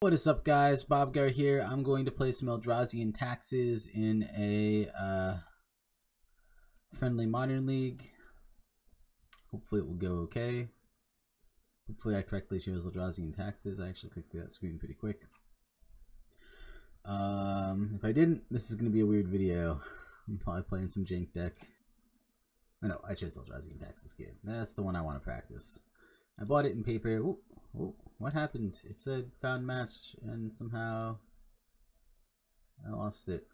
What is up guys, Bobgar here. I'm going to play some Eldrazi Taxes in a uh, friendly Modern League. Hopefully it will go okay. Hopefully I correctly chose Eldrazi Taxes. I actually clicked that screen pretty quick. Um, if I didn't, this is going to be a weird video. I'm probably playing some jank deck. Oh no, I chose Eldrazi Taxes kid. That's the one I want to practice. I bought it in paper. Ooh, ooh, what happened? It said found match and somehow I lost it.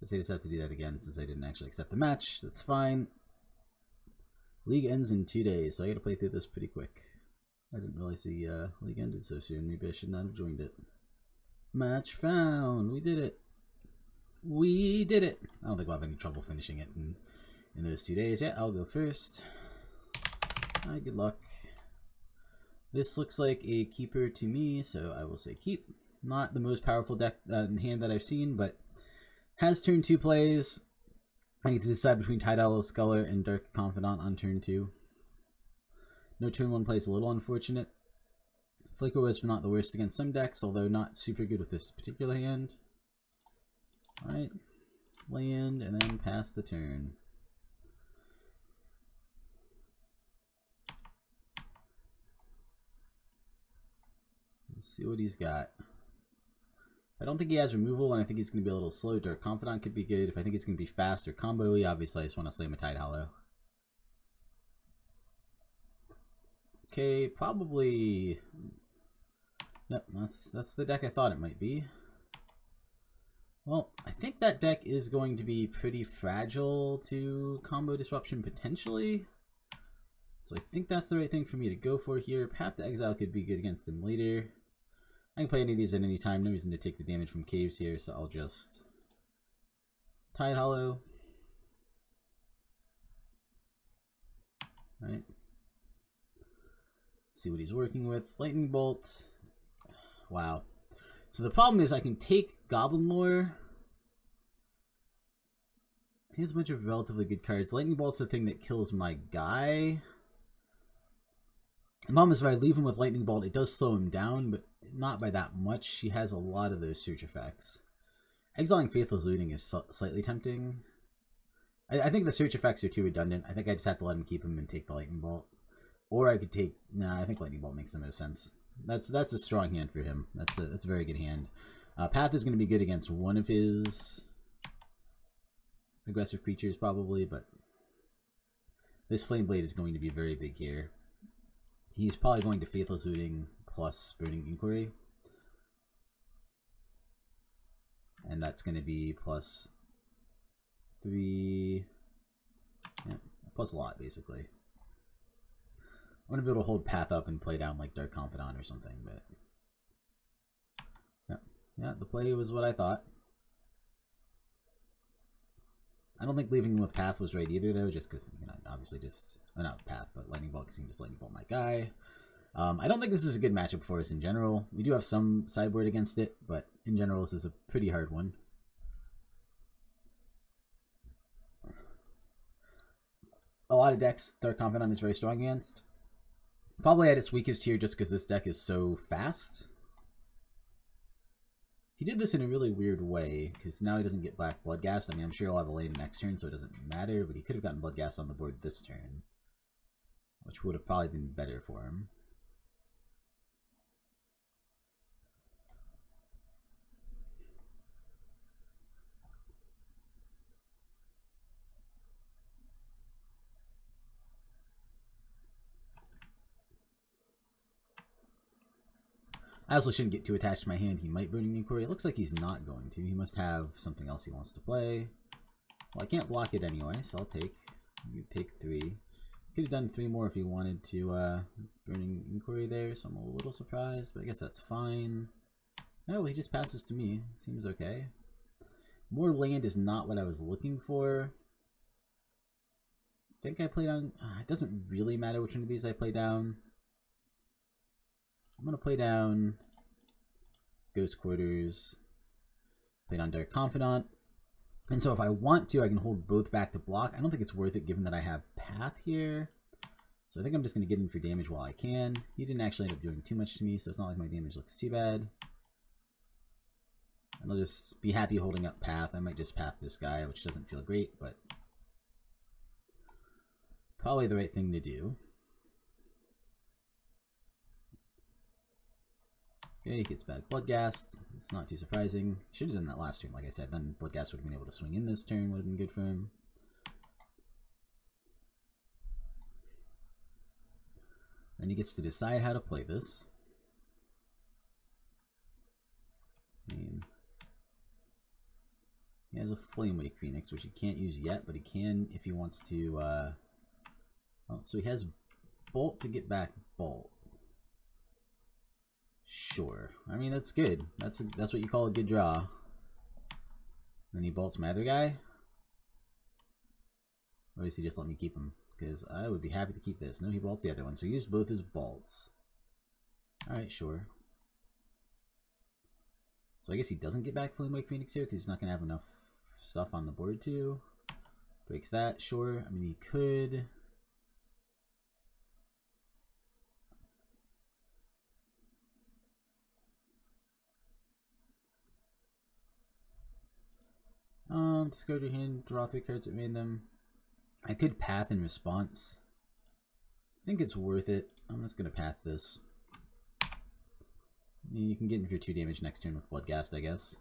Guess I just have to do that again since I didn't actually accept the match. That's fine. League ends in two days, so I gotta play through this pretty quick. I didn't really see uh, League ended so soon. Maybe I should not have joined it. Match found. We did it. We did it. I don't think we'll have any trouble finishing it in, in those two days. Yeah, I'll go first. Hi, good luck. This looks like a keeper to me, so I will say keep. Not the most powerful deck uh, hand that I've seen, but has turn two plays. I need to decide between Tidehollow Sculler and Dark Confidant on turn two. No turn one play is a little unfortunate. Flicker was not the worst against some decks, although not super good with this particular hand. Alright, land and then pass the turn. Let's see what he's got. I don't think he has removal, and I think he's going to be a little slow. Dark Confidant could be good. If I think he's going to be fast or combo obviously I just want to slam a Tide Hollow. Okay, probably... Nope, that's, that's the deck I thought it might be. Well, I think that deck is going to be pretty fragile to combo disruption potentially. So I think that's the right thing for me to go for here. Path to Exile could be good against him later. I can play any of these at any time. No reason to take the damage from caves here, so I'll just Tide Hollow. Right. See what he's working with. Lightning Bolt. Wow. So the problem is I can take Goblin Lore. He has a bunch of relatively good cards. Lightning Bolt's the thing that kills my guy. The problem is if I leave him with Lightning Bolt, it does slow him down, but not by that much. She has a lot of those search effects. Exiling Faithless Looting is slightly tempting. I, I, think the search effects are too redundant. I think I just have to let him keep him and take the Lightning Bolt. Or I could take... Nah, I think Lightning Bolt makes the most sense. That's that's a strong hand for him. That's a, that's a very good hand. Uh, Path is going to be good against one of his aggressive creatures probably, but this Flame Blade is going to be very big here. He's probably going to Faithless Looting plus Burning Inquiry. And that's going to be plus three, yeah, plus a lot basically. I'm going to be able to hold Path up and play down like Dark Confidant or something, but yeah, yeah, the play was what I thought. I don't think leaving with Path was right either though, just because, you know, obviously just, not Path, but Lightning Bolt, because just Lightning Bolt my guy. Um, I don't think this is a good matchup for us in general. We do have some sideboard against it, but in general, this is a pretty hard one. A lot of decks Dark Confidant is very strong against. Probably at its weakest here just because this deck is so fast. He did this in a really weird way, because now he doesn't get Black Bloodghast. I mean, I'm sure he'll have a lane next turn, so it doesn't matter, but he could have gotten Bloodghast on the board this turn, which would have probably been better for him. I also shouldn't get too attached to my hand. He might Burning Inquiry. It looks like he's not going to. He must have something else he wants to play. Well, I can't block it anyway, so I'll take take three. Could have done three more if he wanted to uh, Burning Inquiry there, so I'm a little surprised, but I guess that's fine. No, he just passes to me. Seems okay. More land is not what I was looking for. I think I play down... Uh, it doesn't really matter which one of these I play down. I'm going to play down Ghost Quarters, play down Dark Confidant. And so if I want to, I can hold both back to block. I don't think it's worth it given that I have Path here. So I think I'm just going to get in for damage while I can. He didn't actually end up doing too much to me, so it's not like my damage looks too bad. And I'll just be happy holding up path. I might just path this guy, which doesn't feel great, but probably the right thing to do. Okay, he gets back Bloodghast. It's not too surprising. Should have done that last turn, like I said. Then Bloodghast would have been able to swing in this turn, would have been good for him. Then he gets to decide how to play this. I mean, he has a Flamewake Phoenix, which he can't use yet, but he can if he wants to. Uh, oh, so he has Bolt to get back Bolt. Sure. I mean, that's good. That's a, that's what you call a good draw. Then he bolts my other guy. Or does he just let me keep him? Because I would be happy to keep this. No, he bolts the other one. So he used both his bolts. Alright, sure. So I guess he doesn't get back Flamewake Phoenix here because he's not going to have enough stuff on the board to. Breaks that, sure. I mean, he could... Um, discard your hand, draw three cards that made them. I could path in response. I think it's worth it. I'm just gonna path this. You can get in for your two damage next turn with Bloodghast, I guess.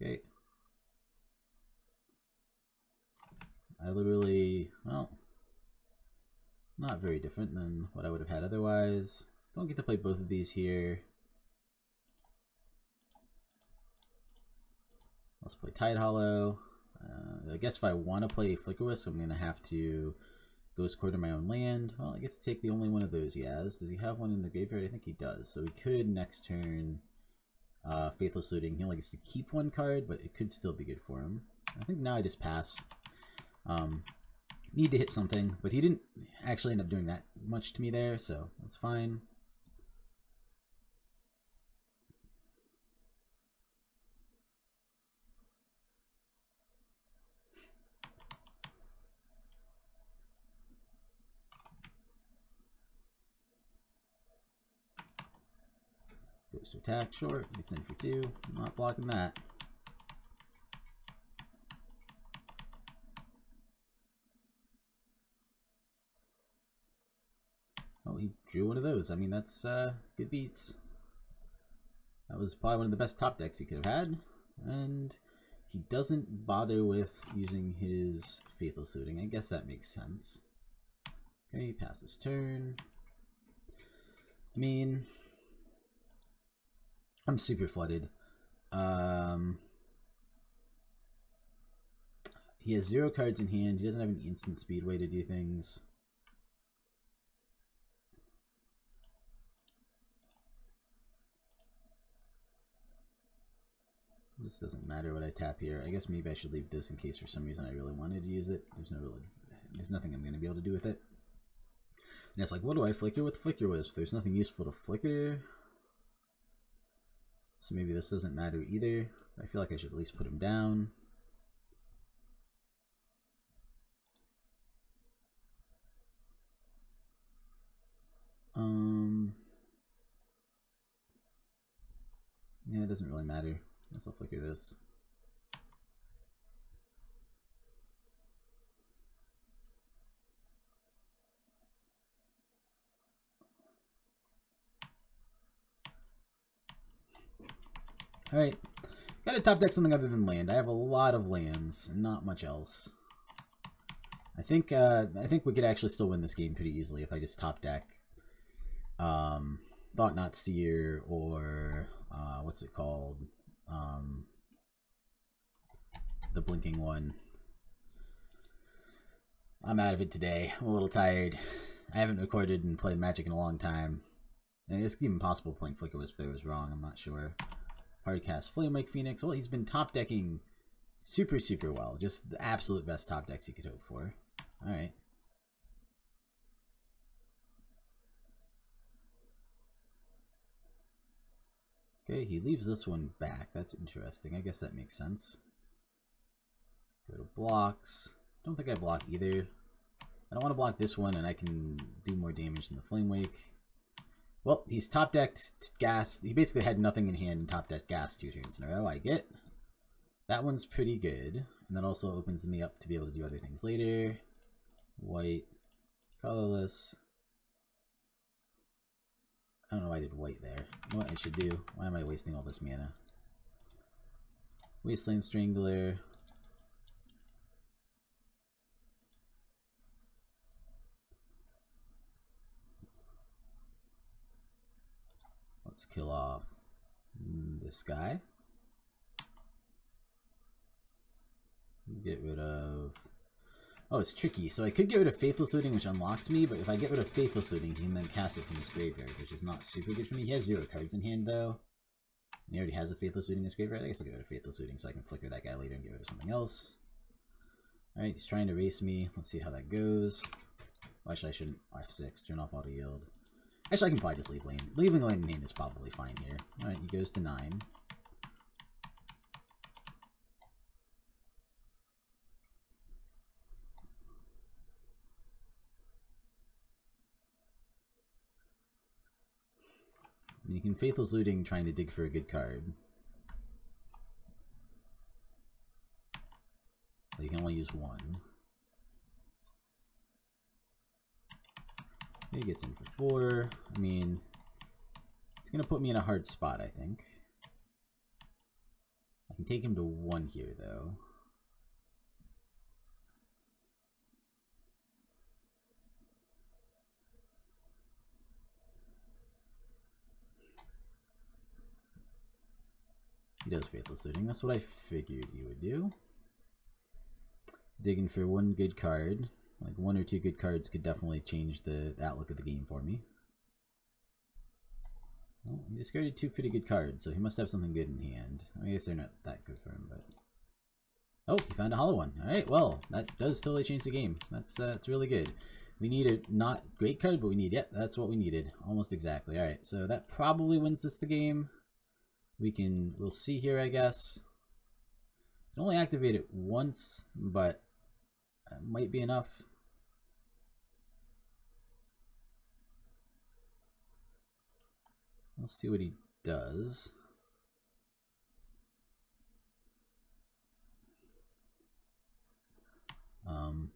Okay. I literally, well, not very different than what I would have had otherwise. Don't get to play both of these here. Let's play Tidehollow. Uh, I guess if I want to play Flickerwisp, I'm going to have to Ghost Quarter my own land. Well, I get to take the only one of those he has. Does he have one in the graveyard? I think he does. So he could next turn uh, Faithless Looting. He only gets to keep one card, but it could still be good for him. I think now I just pass. Um, need to hit something, but he didn't actually end up doing that much to me there, so that's fine. Goes to attack, short, gets in for two. I'm not blocking that. Oh, he drew one of those. I mean, that's uh, good beats. That was probably one of the best top decks he could have had. And he doesn't bother with using his Faithless Looting. I guess that makes sense. Okay, passes turn. I mean, I'm super flooded. Um, he has zero cards in hand. He doesn't have an instant speed way to do things. This doesn't matter what I tap here. I guess maybe I should leave this in case for some reason I really wanted to use it. There's no really, there's nothing I'm going to be able to do with it. And it's like, what do I flicker with Flicker Flickerwisp? There's nothing useful to flicker. So maybe this doesn't matter either. I feel like I should at least put him down. Um, yeah, it doesn't really matter. I guess I'll flicker this. Alright. Gotta top deck something other than land. I have a lot of lands, not much else. I think uh, I think we could actually still win this game pretty easily if I just top deck um, Thought-Knot Seer or uh, what's it called? Um, the blinking one. I'm out of it today. I'm a little tired. I haven't recorded and played Magic in a long time. And it's even possible playing Flickerwisp there was wrong. I'm not sure. Hardcast Flame Flamewake Phoenix. Well, he's been top decking super, super well. Just the absolute best top decks you could hope for. Alright. Okay, he leaves this one back. That's interesting. I guess that makes sense. Go to blocks. Don't think I block either. I don't want to block this one, and I can do more damage than the Flame Wake. Well, he's top decked gas. He basically had nothing in hand and top decked gas two turns in a row. I get. That one's pretty good. And that also opens me up to be able to do other things later. White, colorless. I don't know why I did white there. You know what I should do? Why am I wasting all this mana? Wasteland Strangler. Let's kill off mm, this guy. Get rid of... Oh, it's tricky. So I could get rid of Faithless Looting, which unlocks me, but if I get rid of Faithless Looting, he can then cast it from his graveyard, which is not super good for me. He has zero cards in hand, though. And he already has a Faithless Looting in his graveyard. I guess I'll get rid of Faithless Looting so I can flicker that guy later and get rid of something else. Alright, he's trying to race me. Let's see how that goes. Actually, I shouldn't. F6, turn off auto yield. Actually, I can probably just leave lane. Leaving lane hand is probably fine here. Alright, he goes to 9. You can Faithless Looting trying to dig for a good card. you can only use one. He gets in for four. I mean, it's going to put me in a hard spot, I think. I can take him to one here, though. He does Faithless Looting. That's what I figured he would do. Digging for one good card. Like one or two good cards could definitely change the outlook of the game for me. Well, he discarded two pretty good cards, so he must have something good in hand. I guess they're not that good for him, but... Oh, he found a hollow one. Alright, well, that does totally change the game. That's, uh, that's really good. We need a not great card, but we need, yep, that's what we needed. Almost exactly. Alright, so that probably wins us the game. We can, we'll see here, I guess. can only activate it once, but it might be enough. We'll see what he does. Um,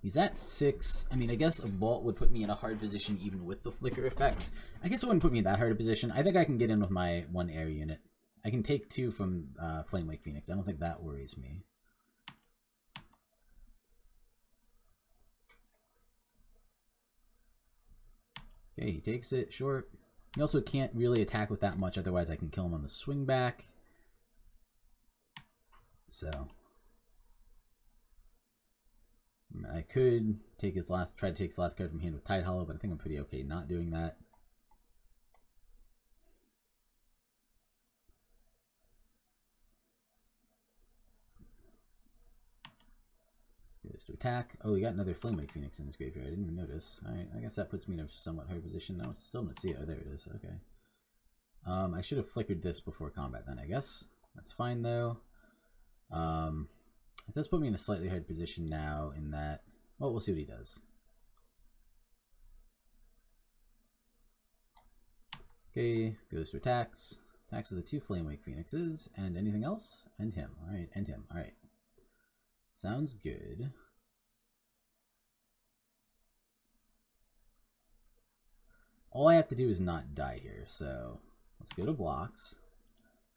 he's at six. I mean, I guess a vault would put me in a hard position even with the flicker effect. I guess it wouldn't put me in that hard a position. I think I can get in with my one air unit. I can take two from uh, Flame Wake Phoenix. I don't think that worries me. Okay, he takes it short. He also can't really attack with that much, otherwise I can kill him on the swing back. So I could take his last try to take his last card from hand with Tide Hollow, but I think I'm pretty okay not doing that. To attack. Oh, he got another Flame Wake Phoenix in his graveyard. I didn't even notice. Alright, I guess that puts me in a somewhat higher position. Now, still don't see it. Oh, there it is. Okay. Um, I should have flickered this before combat then, I guess. That's fine, though. Um, it does put me in a slightly hard position now in that... Well, we'll see what he does. Okay, goes to attacks. Attacks with the two Flame Wake Phoenixes. And anything else? And him. Alright, and him. Alright. Sounds good. All I have to do is not die here, so let's go to blocks.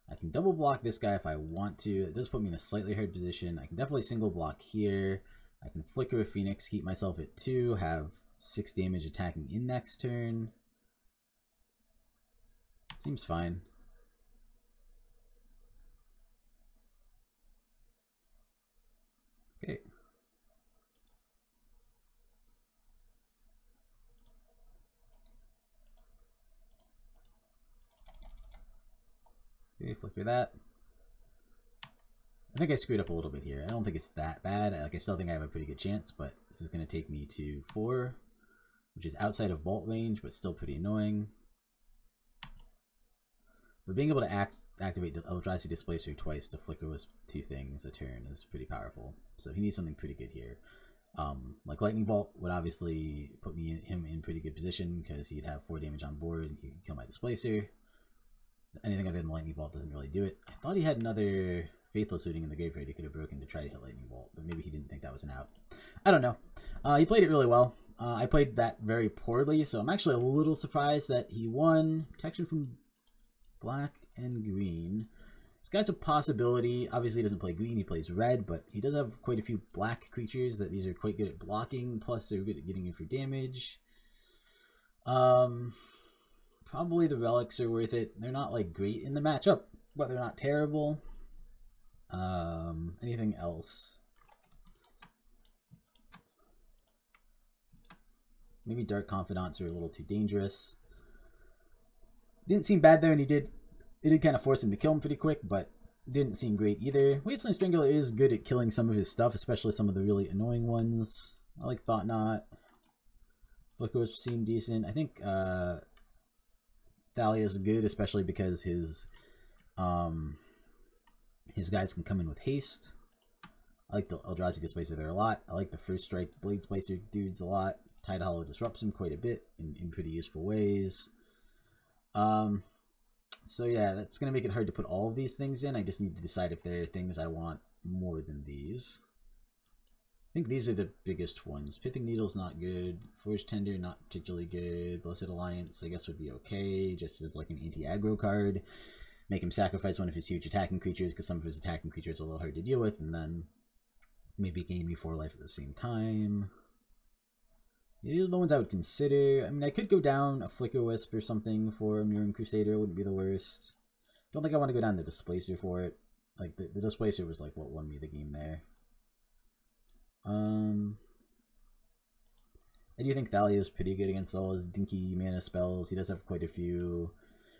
I can double block this guy if I want to. It does put me in a slightly hard position. I can definitely single block here. I can flicker a phoenix, keep myself at two, have six damage attacking in next turn. Seems fine. Okay. Okay, flicker that. I think I screwed up a little bit here. I don't think it's that bad. Like I still think I have a pretty good chance, but this is going to take me to four, which is outside of bolt range, but still pretty annoying. But being able to act, activate Eldrazi Displacer twice to flicker with two things a turn is pretty powerful. So he needs something pretty good here. Um, like Lightning Bolt would obviously put me in, him in pretty good position because he'd have four damage on board and he could kill my Displacer. Anything other than Lightning Bolt doesn't really do it. I thought he had another Faithless Looting in the graveyard he could have broken to try to hit Lightning Bolt, but maybe he didn't think that was an out. I don't know. Uh, he played it really well. Uh, I played that very poorly, so I'm actually a little surprised that he won. Protection from black and green. This guy's a possibility. Obviously, he doesn't play green, he plays red, but he does have quite a few black creatures that these are quite good at blocking, plus they're good at getting in for damage. Um, probably the relics are worth it. They're not like great in the matchup, but they're not terrible. Um, anything else? Maybe Dark Confidants are a little too dangerous. Didn't seem bad there, and he did. It did kind of force him to kill him pretty quick, but didn't seem great either. Wasteland Strangler is good at killing some of his stuff, especially some of the really annoying ones. I like Thought-Knot. Flickers seem decent. I think uh, Thalia is good, especially because his um, his guys can come in with haste. I like the Eldrazi Displacer there a lot. I like the First Strike Blade Splicer dudes a lot. Tide Hollow disrupts him quite a bit in, in pretty useful ways. Um, so yeah, that's going to make it hard to put all of these things in. I just need to decide if there are things I want more than these. I think these are the biggest ones. Pithing Needle's not good. Forge Tender, not particularly good. Blessed Alliance, I guess, would be okay, just as like an anti-aggro card. Make him sacrifice one of his huge attacking creatures, because some of his attacking creatures are a little hard to deal with, and then maybe gain me 4 life at the same time. These are the ones I would consider. I mean, I could go down a Flicker Wisp or something for Mirran Crusader. Wouldn't be the worst. Don't think I want to go down to Displacer for it. Like, the, the Displacer was like what won me the game there. Um, I do think Thalia is pretty good against all his dinky mana spells. He does have quite a few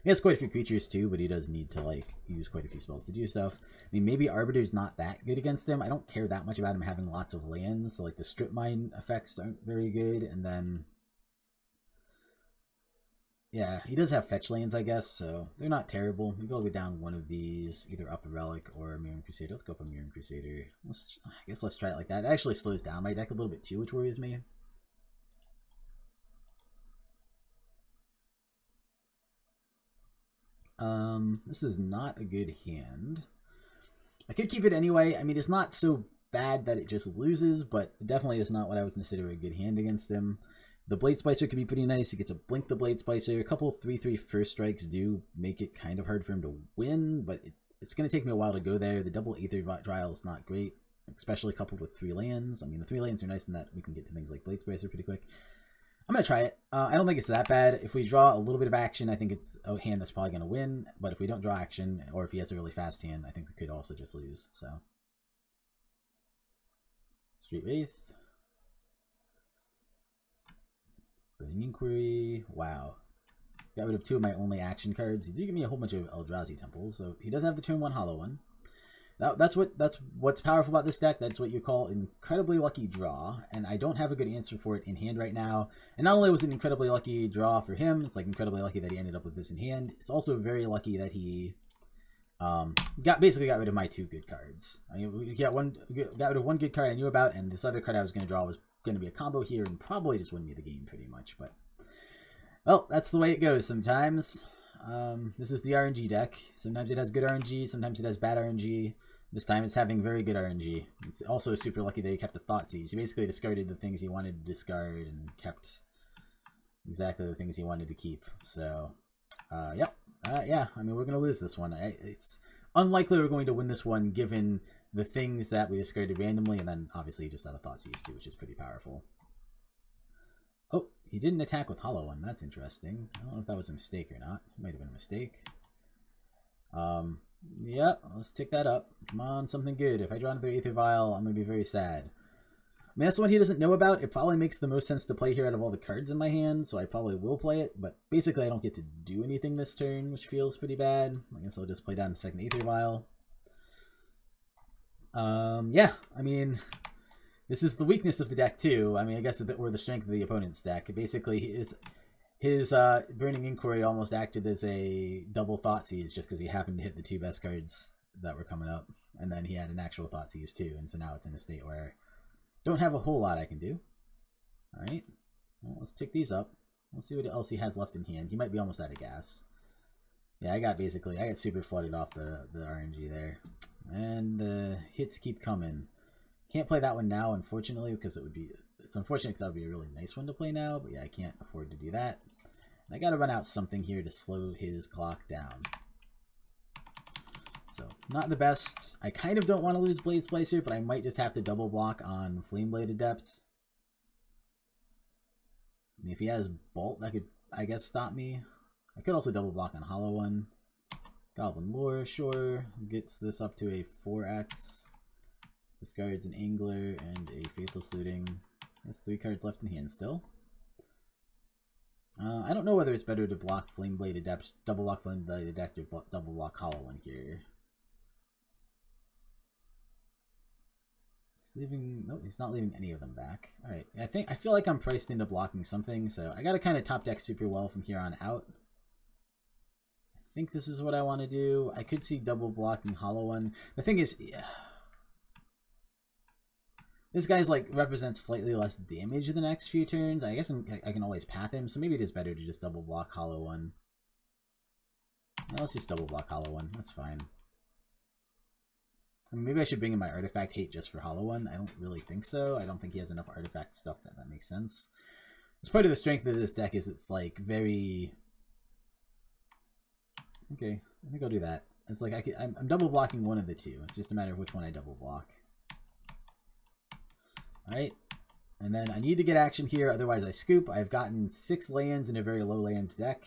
he has quite a few creatures too, but he does need to like use quite a few spells to do stuff. I mean, maybe Arbiter's not that good against him. I don't care that much about him having lots of lands. So like the strip mine effects aren't very good, and then yeah, he does have fetch lanes, I guess, so they're not terrible. Maybe I'll go down one of these, either up a relic or a Mirran Crusader. Let's go up a Mirran Crusader. Let's, I guess let's try it like that. It actually slows down my deck a little bit too, which worries me. Um, this is not a good hand. I could keep it anyway. I mean, it's not so bad that it just loses, but it definitely is not what I would consider a good hand against him. The Blade Splicer could be pretty nice. He gets a Blink the Blade Splicer. A couple 3-3 first strikes do make it kind of hard for him to win, but it, it's going to take me a while to go there. The double Aether Vial is not great, especially coupled with three lands. I mean, the three lands are nice in that we can get to things like Blade Splicer pretty quick. I'm going to try it. Uh, I don't think it's that bad. If we draw a little bit of action, I think it's a hand that's probably going to win. But if we don't draw action, or if he has a really fast hand, I think we could also just lose. So, Street Wraith. Inquiry. Wow. Got rid of two of my only action cards. He did give me a whole bunch of Eldrazi Temples, so he doesn't have the turn one hollow one. That, that's what that's what's powerful about this deck. That's what you call incredibly lucky draw, and I don't have a good answer for it in hand right now. And not only was it an incredibly lucky draw for him, it's like incredibly lucky that he ended up with this in hand. It's also very lucky that he um, got basically got rid of my two good cards. I mean, got one got rid of one good card I knew about, and this other card I was going to draw was going to be a combo here and probably just win me the game pretty much. But well, that's the way it goes sometimes. Um, this is the RNG deck. Sometimes it has good RNG, sometimes it has bad RNG. This time it's having very good RNG. It's also super lucky that he kept the Thoughtseize. He basically discarded the things he wanted to discard and kept exactly the things he wanted to keep. So, uh, yep. Uh, yeah, I mean, we're going to lose this one. It's unlikely we're going to win this one given the things that we discarded randomly, and then obviously just out of Thoughtseize to, which is pretty powerful. Oh, he didn't attack with Hollow One. That's interesting. I don't know if that was a mistake or not. It might have been a mistake. Um, yeah, let's tick that up. Come on, something good. If I draw another Aether Vial, I'm going to be very sad. I mean, that's the one he doesn't know about. It probably makes the most sense to play here out of all the cards in my hand, so I probably will play it. But basically, I don't get to do anything this turn, which feels pretty bad. I guess I'll just play down a second Aether Vial. Um, yeah, I mean, this is the weakness of the deck, too. I mean, I guess, or the strength of the opponent's deck. Basically, is his uh, Burning Inquiry almost acted as a double Thoughtseize just because he happened to hit the two best cards that were coming up. And then he had an actual Thoughtseize too. And so now it's in a state where I don't have a whole lot I can do. Alright. Well, let's tick these up. Let's see what else he has left in hand. He might be almost out of gas. Yeah, I got basically, I got super flooded off the, the RNG there. And the hits keep coming. Can't play that one now, unfortunately, because it would be it's unfortunate because that would be a really nice one to play now, but yeah, I can't afford to do that. And I gotta run out something here to slow his clock down. So, not the best. I kind of don't want to lose Blade Splicer, but I might just have to double block on Flameblade Adept. I mean, if he has Bolt, that could, I guess, stop me. I could also double block on Hollow One. Goblin Lore, sure. Gets this up to a 4x. Discards an Angler and a Faithless Looting. Has three cards left in hand still. Uh, I don't know whether it's better to block Flameblade Adept, double block Flameblade Adept, or double block Hollow One here. He's leaving. No, he's not leaving any of them back. All right. I think I feel like I'm priced into blocking something, so I got to kind of top deck super well from here on out. Think this is what I want to do. I could see double blocking Hollow One. The thing is, yeah, this guy's like represents slightly less damage the next few turns. I guess I'm, i can always path him, so maybe it is better to just double block Hollow One. let's just double block Hollow One. That's fine. I mean, maybe I should bring in my artifact hate just for Hollow One. I don't really think so. I don't think he has enough artifact stuff that that makes sense. It's part of the strength of this deck is it's like very. Okay, I think I'll do that. It's like I can, I'm, I'm double blocking one of the two. It's just a matter of which one I double block. Alright, and then I need to get action here, otherwise I scoop. I've gotten six lands in a very low land deck.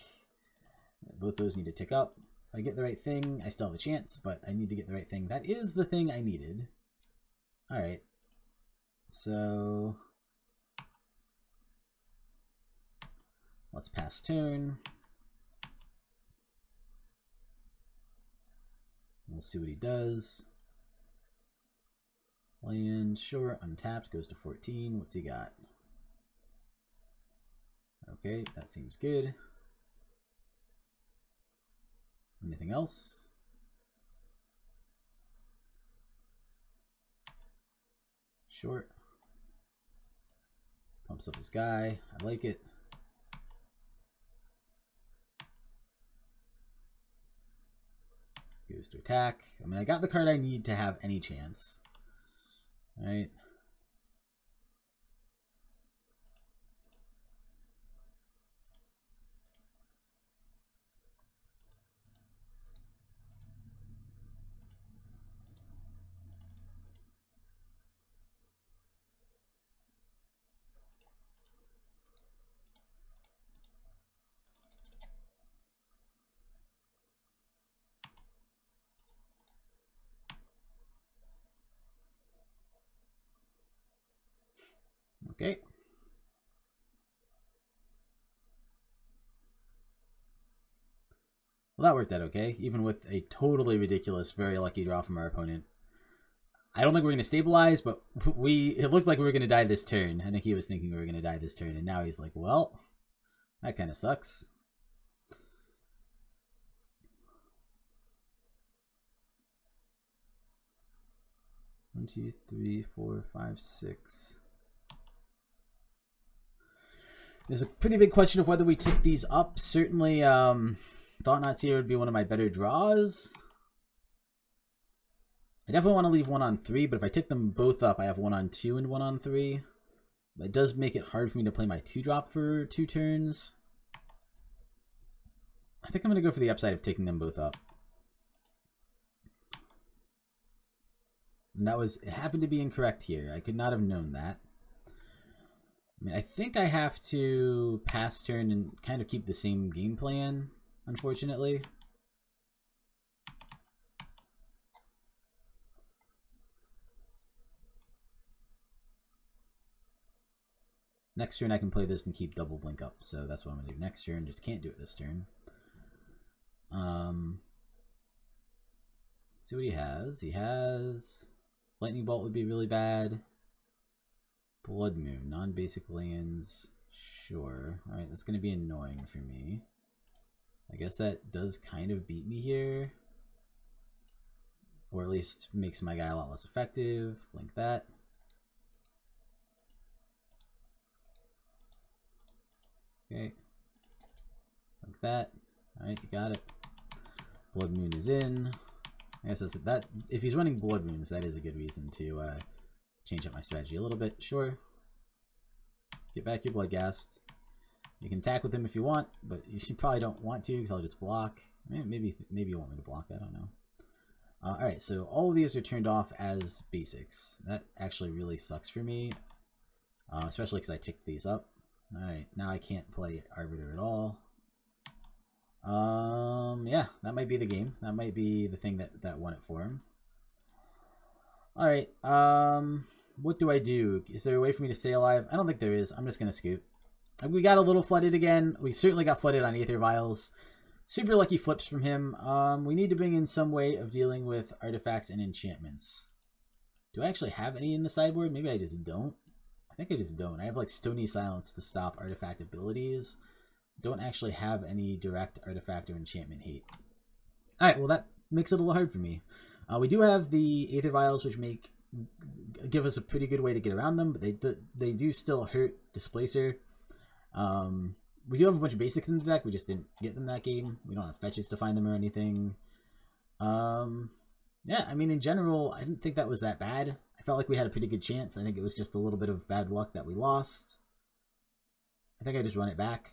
Both those need to tick up. If I get the right thing, I still have a chance, but I need to get the right thing. That is the thing I needed. Alright. So... Let's pass turn. We'll see what he does. Land, sure, untapped, goes to 14. What's he got? Okay, that seems good. Anything else? Short. Pumps up his guy. I like it. Goes to attack. I mean, I got the card I need to have any chance. Right. Okay. Well, that worked out okay, even with a totally ridiculous, very lucky draw from our opponent. I don't think we're going to stabilize, but we it looked like we were going to die this turn. I think he was thinking we were going to die this turn, and now he's like, well, that kind of sucks. One, two, three, four, five, six. There's a pretty big question of whether we take these up. Certainly, um, Thought-Knot here would be one of my better draws. I definitely want to leave one on three, but if I tick them both up, I have one on two and one on three. It does make it hard for me to play my two drop for two turns. I think I'm going to go for the upside of taking them both up. And that was, it happened to be incorrect here. I could not have known that. I mean, I think I have to pass turn and kind of keep the same game plan, unfortunately. Next turn I can play this and keep double blink up, so that's what I'm to do next turn. Just can't do it this turn. Um, see what he has. He has... Lightning Bolt would be really bad. Blood Moon, non-basic lands. Sure. Alright, that's going to be annoying for me. I guess that does kind of beat me here. Or at least makes my guy a lot less effective. Like that. Okay. Like that. Alright, you got it. Blood Moon is in. I guess that's that. If he's running Blood Moons, that is a good reason to uh, change up my strategy a little bit. Sure. Get back your Blood Bloodghast. You can attack with him if you want, but you should probably don't want to because I'll just block. Maybe maybe you want me to block. I don't know. Uh, all right, so all of these are turned off as basics. That actually really sucks for me, uh, especially because I ticked these up. All right, now I can't play Arbiter at all. Um, yeah, that might be the game. That might be the thing that, that won it for him. All right, um, what do I do? Is there a way for me to stay alive? I don't think there is. I'm just going to scoot. We got a little flooded again. We certainly got flooded on Aether Vials. Super lucky flips from him. Um, we need to bring in some way of dealing with artifacts and enchantments. Do I actually have any in the sideboard? Maybe I just don't. I think I just don't. I have like Stony Silence to stop artifact abilities don't actually have any direct artifact or enchantment hate. Alright, well that makes it a little hard for me. Uh, we do have the Aether Vials, which make give us a pretty good way to get around them, but they they do still hurt Displacer. Um, we do have a bunch of basics in the deck, we just didn't get them that game. We don't have fetches to find them or anything. Um, yeah, I mean, in general, I didn't think that was that bad. I felt like we had a pretty good chance. I think it was just a little bit of bad luck that we lost. I think I just run it back.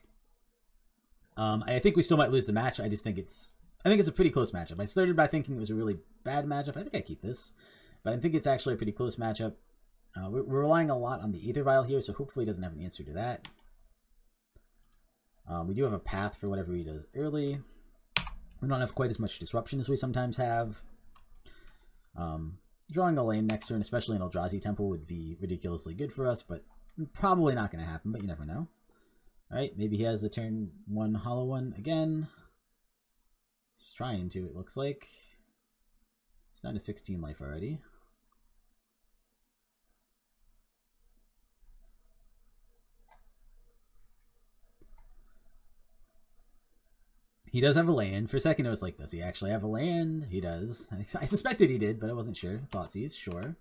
Um, I think we still might lose the match. I just think it's I think it's a pretty close matchup. I started by thinking it was a really bad matchup. I think I keep this, but I think it's actually a pretty close matchup. Uh, we're, we're, relying a lot on the Aether Vial here, so hopefully he doesn't have an answer to that. Um, we do have a path for whatever he does early. We don't have quite as much disruption as we sometimes have. Um, drawing a lane next turn, especially an Eldrazi Temple, would be ridiculously good for us, but probably not going to happen, but you never know. Alright, maybe he has a turn one hollow one again. He's trying to, it looks like. He's down to 16 life already. He does have a land. For a second, it was like, does he actually have a land? He does. I suspected he did, but I wasn't sure. Thoughtseize, sure.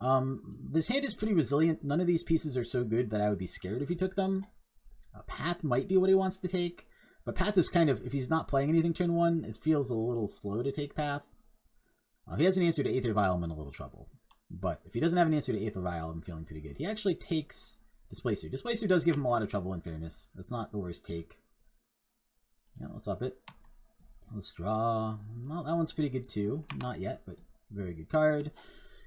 Um, this hand is pretty resilient. None of these pieces are so good that I would be scared if he took them. Uh, Path might be what he wants to take, but Path is kind of, if he's not playing anything turn one, it feels a little slow to take Path. Uh, he has an answer to Aether Vial, I'm in a little trouble. But if he doesn't have an answer to Aether Vial, I'm feeling pretty good. He actually takes Displacer. Displacer does give him a lot of trouble in fairness. That's not the worst take. Yeah, let's up it. Let's draw. Well, that one's pretty good too. Not yet, but very good card.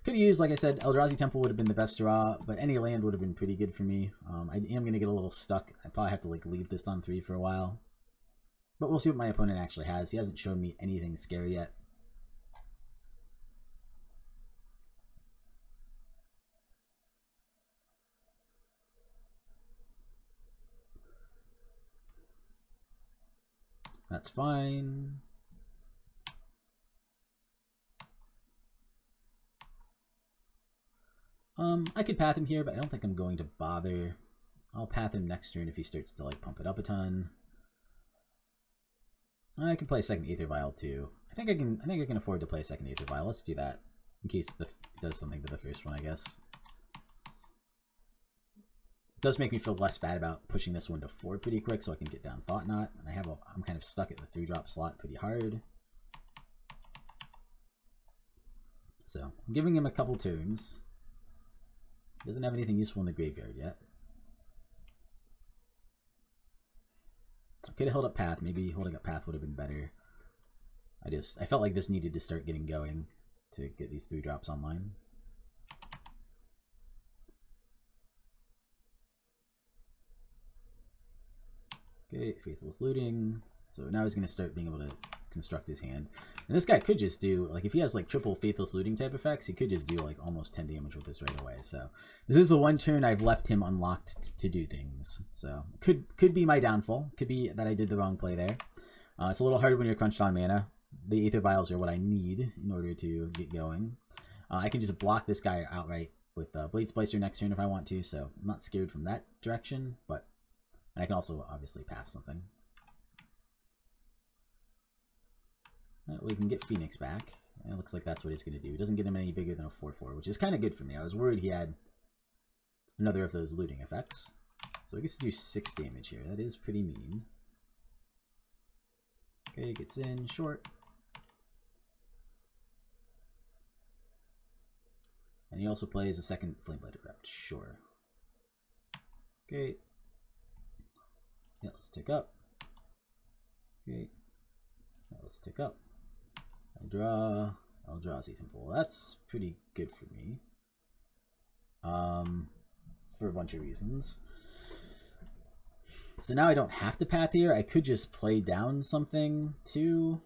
Could have used, like I said, Eldrazi Temple would have been the best draw, but any land would have been pretty good for me. Um, I am going to get a little stuck. I probably have to like leave this on three for a while. But we'll see what my opponent actually has. He hasn't shown me anything scary yet. That's fine. Um, I could path him here, but I don't think I'm going to bother. I'll path him next turn if he starts to like pump it up a ton. I can play second Aether Vial too. I think I can. I think I can afford to play a second Aether Vial. Let's do that in case it does something to the first one. I guess does make me feel less bad about pushing this one to four pretty quick, so I can get down Thought-Knot. And I have a. I'm kind of stuck at the three drop slot pretty hard. So I'm giving him a couple turns. Doesn't have anything useful in the graveyard yet. Could have held up path. Maybe holding up path would have been better. I just I felt like this needed to start getting going to get these three drops online. Okay, Faithless Looting. So now he's going to start being able to construct his hand. And this guy could just do, like, if he has, like, triple Faithless Looting type effects, he could just do, like, almost 10 damage with this right away. So this is the one turn I've left him unlocked to do things. So could could be my downfall. Could be that I did the wrong play there. Uh, it's a little hard when you're crunched on mana. The Aether Vials are what I need in order to get going. Uh, I can just block this guy outright with uh, Blade Splicer next turn if I want to, so I'm not scared from that direction, but And I can also obviously pass something. Uh, we can get Phoenix back. It looks like that's what he's going to do. He doesn't get him any bigger than a 4-4, which is kind of good for me. I was worried he had another of those looting effects. So he gets to do 6 damage here. That is pretty mean. Okay, gets in, short. And he also plays a second Flame Blade Craft. Sure. Okay. Yeah, let's tick up. Okay. Now let's tick up. I'll draw I'll draw Eldrazi Temple. That's pretty good for me. Um, for a bunch of reasons. So now I don't have to path here. I could just play down something too.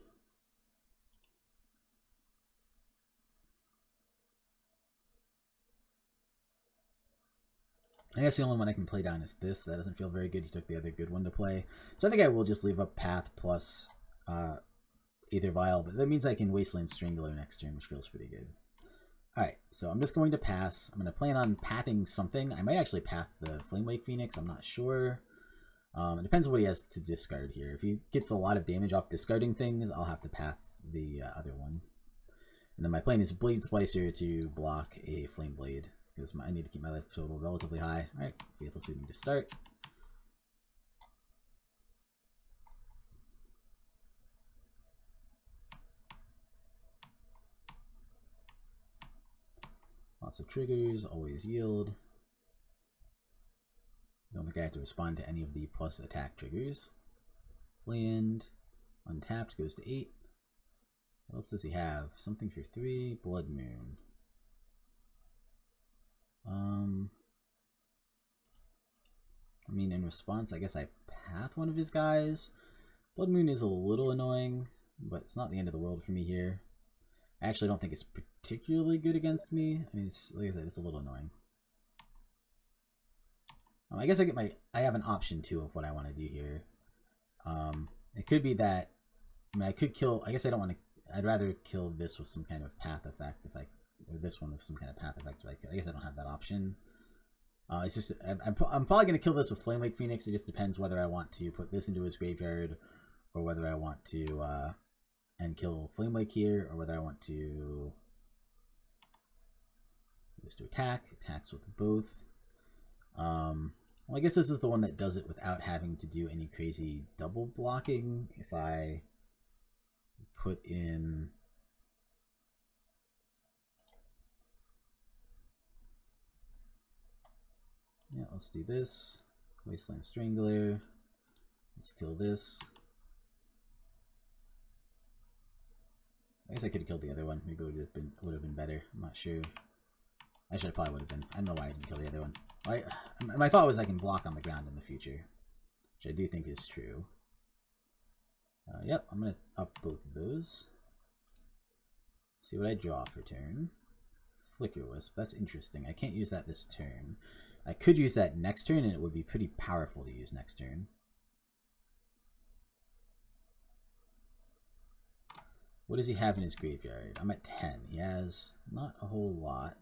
I guess the only one I can play down is this. That doesn't feel very good. He took the other good one to play. So I think I will just leave up Path plus uh, Aether Vial. But that means I can Wasteland Strangler next turn, which feels pretty good. Alright, so I'm just going to pass. I'm going to plan on pathing something. I might actually path the Flamewake Phoenix. I'm not sure. Um, it depends on what he has to discard here. If he gets a lot of damage off discarding things, I'll have to path the uh, other one. And then my plan is Blade Splicer to block a Flame Blade because I need to keep my life total relatively high. All right, Faithful Student to start. Lots of triggers, always yield. Don't think I have to respond to any of the plus attack triggers. Land, untapped, goes to 8. What else does he have? Something for 3, Blood Moon. Um, I mean, in response, I guess I path one of his guys. Blood Moon is a little annoying, but it's not the end of the world for me here. I actually don't think it's particularly good against me. I mean, it's, like I said, it's a little annoying. Um, I guess I get my, I have an option too of what I want to do here. Um, it could be that, I mean, I could kill, I guess I don't want to, I'd rather kill this with some kind of path effect if I this one with some kind of path effect. I, I guess I don't have that option. Uh, it's just I'm, I'm probably gonna kill this with Flame Flamewake Phoenix. It just depends whether I want to put this into his graveyard or whether I want to uh, and kill Flame Flamewake here or whether I want to just to attack. Attacks with both. Um, well, I guess this is the one that does it without having to do any crazy double blocking. If I put in Yeah, let's do this. Wasteland Strangler. Let's kill this. I guess I could have killed the other one. Maybe it would have been would have been better. I'm not sure. Actually, I probably would have been. I don't know why I didn't kill the other one. I, my thought was I can block on the ground in the future, which I do think is true. Uh, yep, I'm gonna up both of those. See what I draw for turn. Flicker Wisp. That's interesting. I can't use that this turn. I could use that next turn, and it would be pretty powerful to use next turn. What does he have in his graveyard? I'm at 10. He has not a whole lot.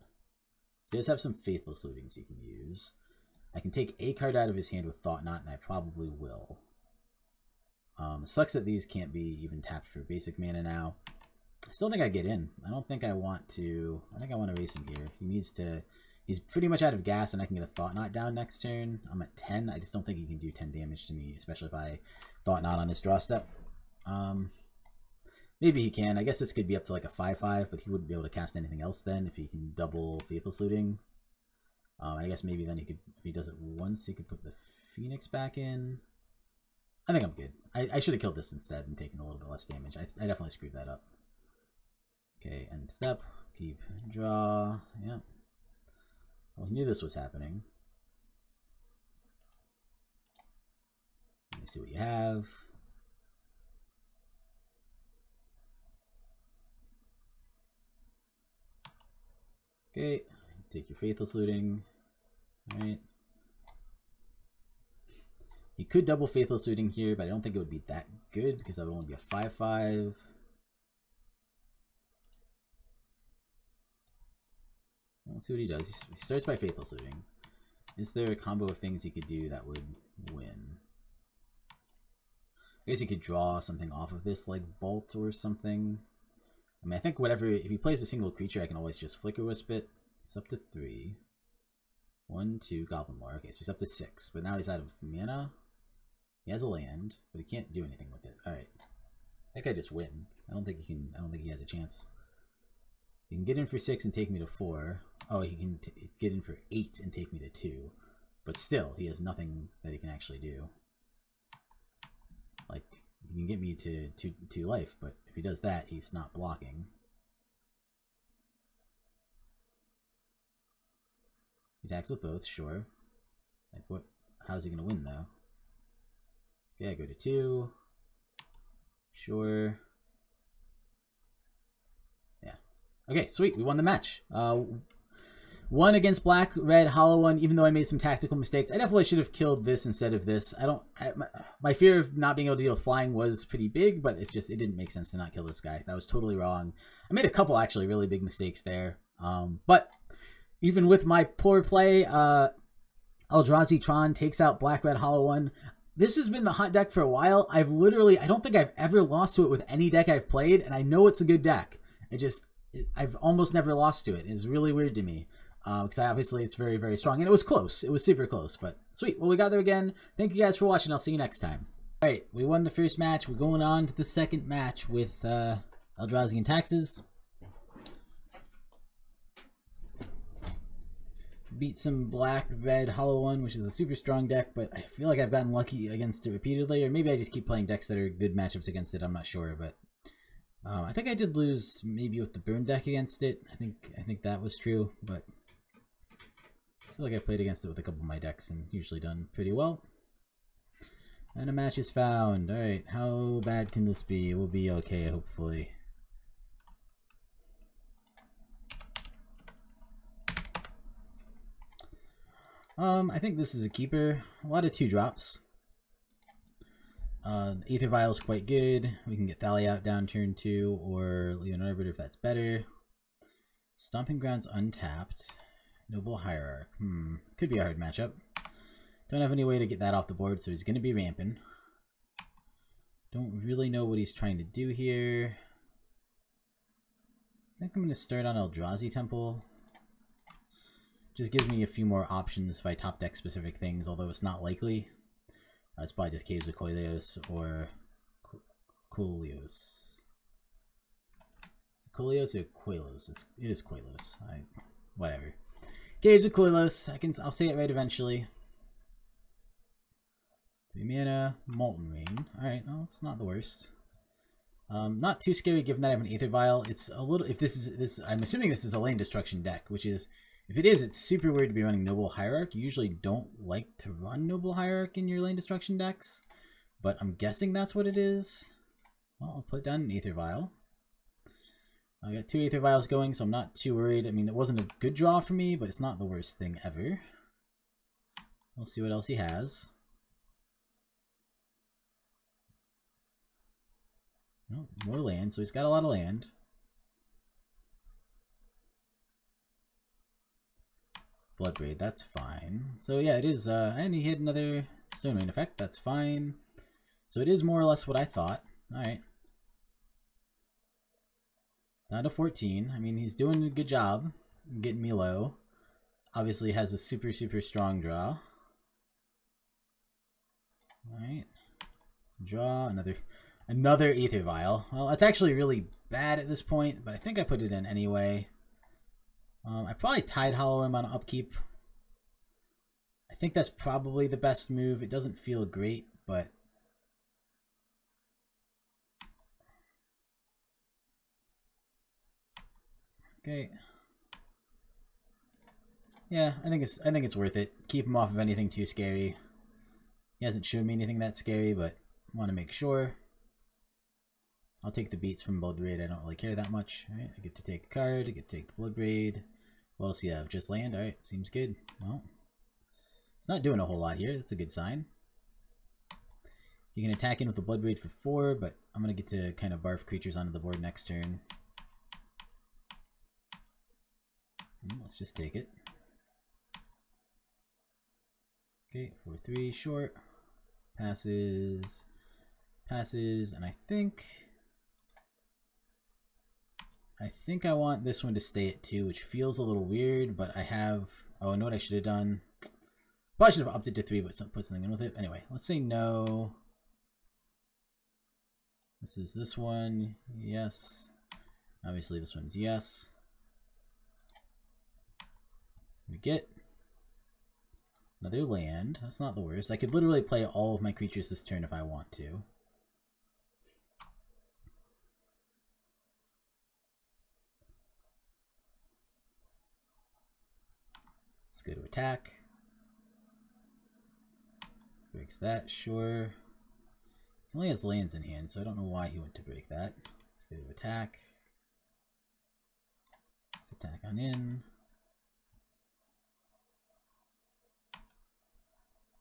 He does have some Faithless Lootings he can use. I can take a card out of his hand with Thought-Knot, and I probably will. Um, it sucks that these can't be even tapped for basic mana now. I still think I get in. I don't think I want to... I think I want to race him here. He needs to He's pretty much out of gas, and I can get a Thought-Knot down next turn. I'm at 10. I just don't think he can do 10 damage to me, especially if I Thought-Knot on his draw step. Um, maybe he can. I guess this could be up to like a 5-5, but he wouldn't be able to cast anything else then if he can double Faithless Looting. Um, I guess maybe then he could, if he does it once, he could put the Phoenix back in. I think I'm good. I, I should have killed this instead and taken a little bit less damage. I, I definitely screwed that up. Okay, end step. Keep draw. Yeah. Well, knew this was happening. Let me see what you have. Okay, take your Faithless Looting. Alright. You could double Faithless Looting here, but I don't think it would be that good because that would only be a 5-5. Let's see what he does. He starts by Faithless Looting. Is there a combo of things he could do that would win. I guess he could draw something off of this, like Bolt or something. I mean, I think whatever, if he plays a single creature, I can always just Flicker Wisp it. It's up to three. One, two, Goblin War. Okay, so he's up to six, but now he's out of mana. He has a land, but he can't do anything with it. Alright. That guy just win. I don't think he can, I don't think he has a chance. He can get in for six and take me to four. Oh, he can get in for eight and take me to two. But still, he has nothing that he can actually do. Like, he can get me to two, two life, but if he does that, he's not blocking. He attacks with both, sure. Like, what? How's he gonna win, though? Okay, I go to two. Sure. Yeah. Okay, sweet. We won the match. Uh, one against black, red, hollow one, even though I made some tactical mistakes. I definitely should have killed this instead of this. I don't... I, my, my, fear of not being able to deal with flying was pretty big, but it's just... It didn't make sense to not kill this guy. That was totally wrong. I made a couple, actually, really big mistakes there. Um, but even with my poor play, uh, Eldrazi Tron takes out black, red, hollow one. This has been the hot deck for a while. I've literally... I don't think I've ever lost to it with any deck I've played, and I know it's a good deck. It just... I've almost never lost to it. It's really weird to me because uh, obviously it's very, very strong. And it was close. It was super close, but sweet. Well, we got there again. Thank you guys for watching. I'll see you next time. All right, we won the first match. We're going on to the second match with uh, Eldrazi and Taxes. Beat some black, red, hollow one, which is a super strong deck, but I feel like I've gotten lucky against it repeatedly, or maybe I just keep playing decks that are good matchups against it. I'm not sure, but um, I think I did lose maybe with the burn deck against it. I think I think that was true, but I feel like I played against it with a couple of my decks and usually done pretty well. And a match is found. Alright, how bad can this be? We'll be okay, hopefully. Um, I think this is a keeper. A lot of two drops. Uh, Aether Vial is quite good. We can get Thali out down turn two, or Leonardo if that's better. Stomping Grounds untapped. Noble Hierarch. Hmm. Could be a hard matchup. Don't have any way to get that off the board, so he's going to be ramping. Don't really know what he's trying to do here. I think I'm going to start on Eldrazi Temple. Just gives me a few more options if I top deck specific things, although it's not likely. Uh, it's probably just Caves of Koilos or Coolios. Coolios or Qualos? It's, it is. I, whatever. Caves of Koilos. I can. I'll say it right eventually. Three mana, Molten Rain. Alright, well, it's not the worst. Um, not too scary given that I have an Aether Vial. It's a little, if this is, this, I'm assuming this is a land destruction deck, which is, if it is, it's super weird to be running Noble Hierarch. You usually don't like to run Noble Hierarch in your land destruction decks, but I'm guessing that's what it is. Well, I'll put down an Aether Vial. I got two Aether Vials going, so I'm not too worried. I mean, it wasn't a good draw for me, but it's not the worst thing ever. We'll see what else he has. Oh, more land, so he's got a lot of land. Bloodbraid, that's fine. So yeah, it is, uh, and he hit another Stone Rain effect, that's fine. So it is more or less what I thought. Alright. Down to 14. I mean, he's doing a good job getting me low. Obviously has a super, super strong draw. Alright. Draw another another Aether Vial. Well, it's actually really bad at this point, but I think I put it in anyway. Um, I probably Tidehollow him on upkeep. I think that's probably the best move. It doesn't feel great, but Okay. Yeah, I think it's I think it's worth it. Keep him off of anything too scary. He hasn't shown me anything that scary, but I want to make sure. I'll take the beats from Bloodbraid. I don't really care that much. Alright, I get to take a card. I get to take the Blood Bloodbraid. What else do you have? Just land? Alright, seems good. Well, it's not doing a whole lot here. That's a good sign. You can attack in with the Bloodbraid for 4, but I'm going to get to kind of barf creatures onto the board next turn. Hmm, let's just take it. Okay, 4-3, short. Passes, passes, and I think... I think I want this one to stay at 2, which feels a little weird, but I have... Oh, I know what I should have done. Probably should have upped it to 3, but put something in with it. Anyway, let's say no. This is this one, yes. Obviously this one's yes. We get another land. That's not the worst. I could literally play all of my creatures this turn if I want to. Let's go to attack. Breaks that, sure. He only has lands in hand, so I don't know why he went to break that. Let's go to attack. Let's attack on in.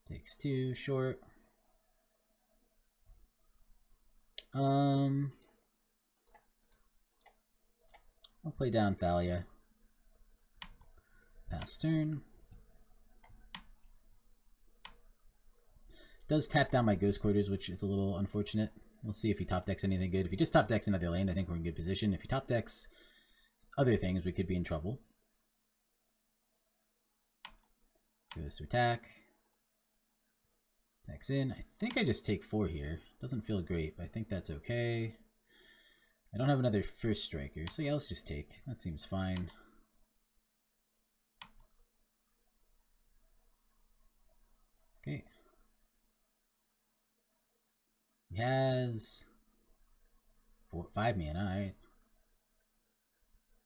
Takes two, short. Um, I'll play down Thalia. Pass turn. Does tap down my Ghost Quarters, which is a little unfortunate. We'll see if he top decks anything good. If he just top decks another land, I think we're in good position. If he top decks other things, we could be in trouble. Goes to attack. Attacks in. I think I just take four here. Doesn't feel great, but I think that's okay. I don't have another first striker, so yeah, let's just take. That seems fine. Okay. He has four, five mana, alright.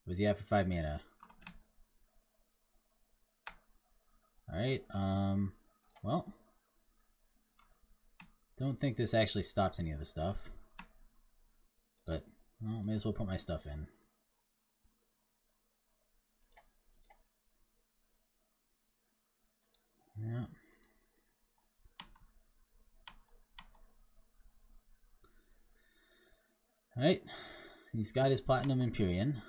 What does he have for five mana? Alright, um, well, don't think this actually stops any of the stuff. But, well, may as well put my stuff in. Yeah. Alright, he's got his Platinum Empyrean.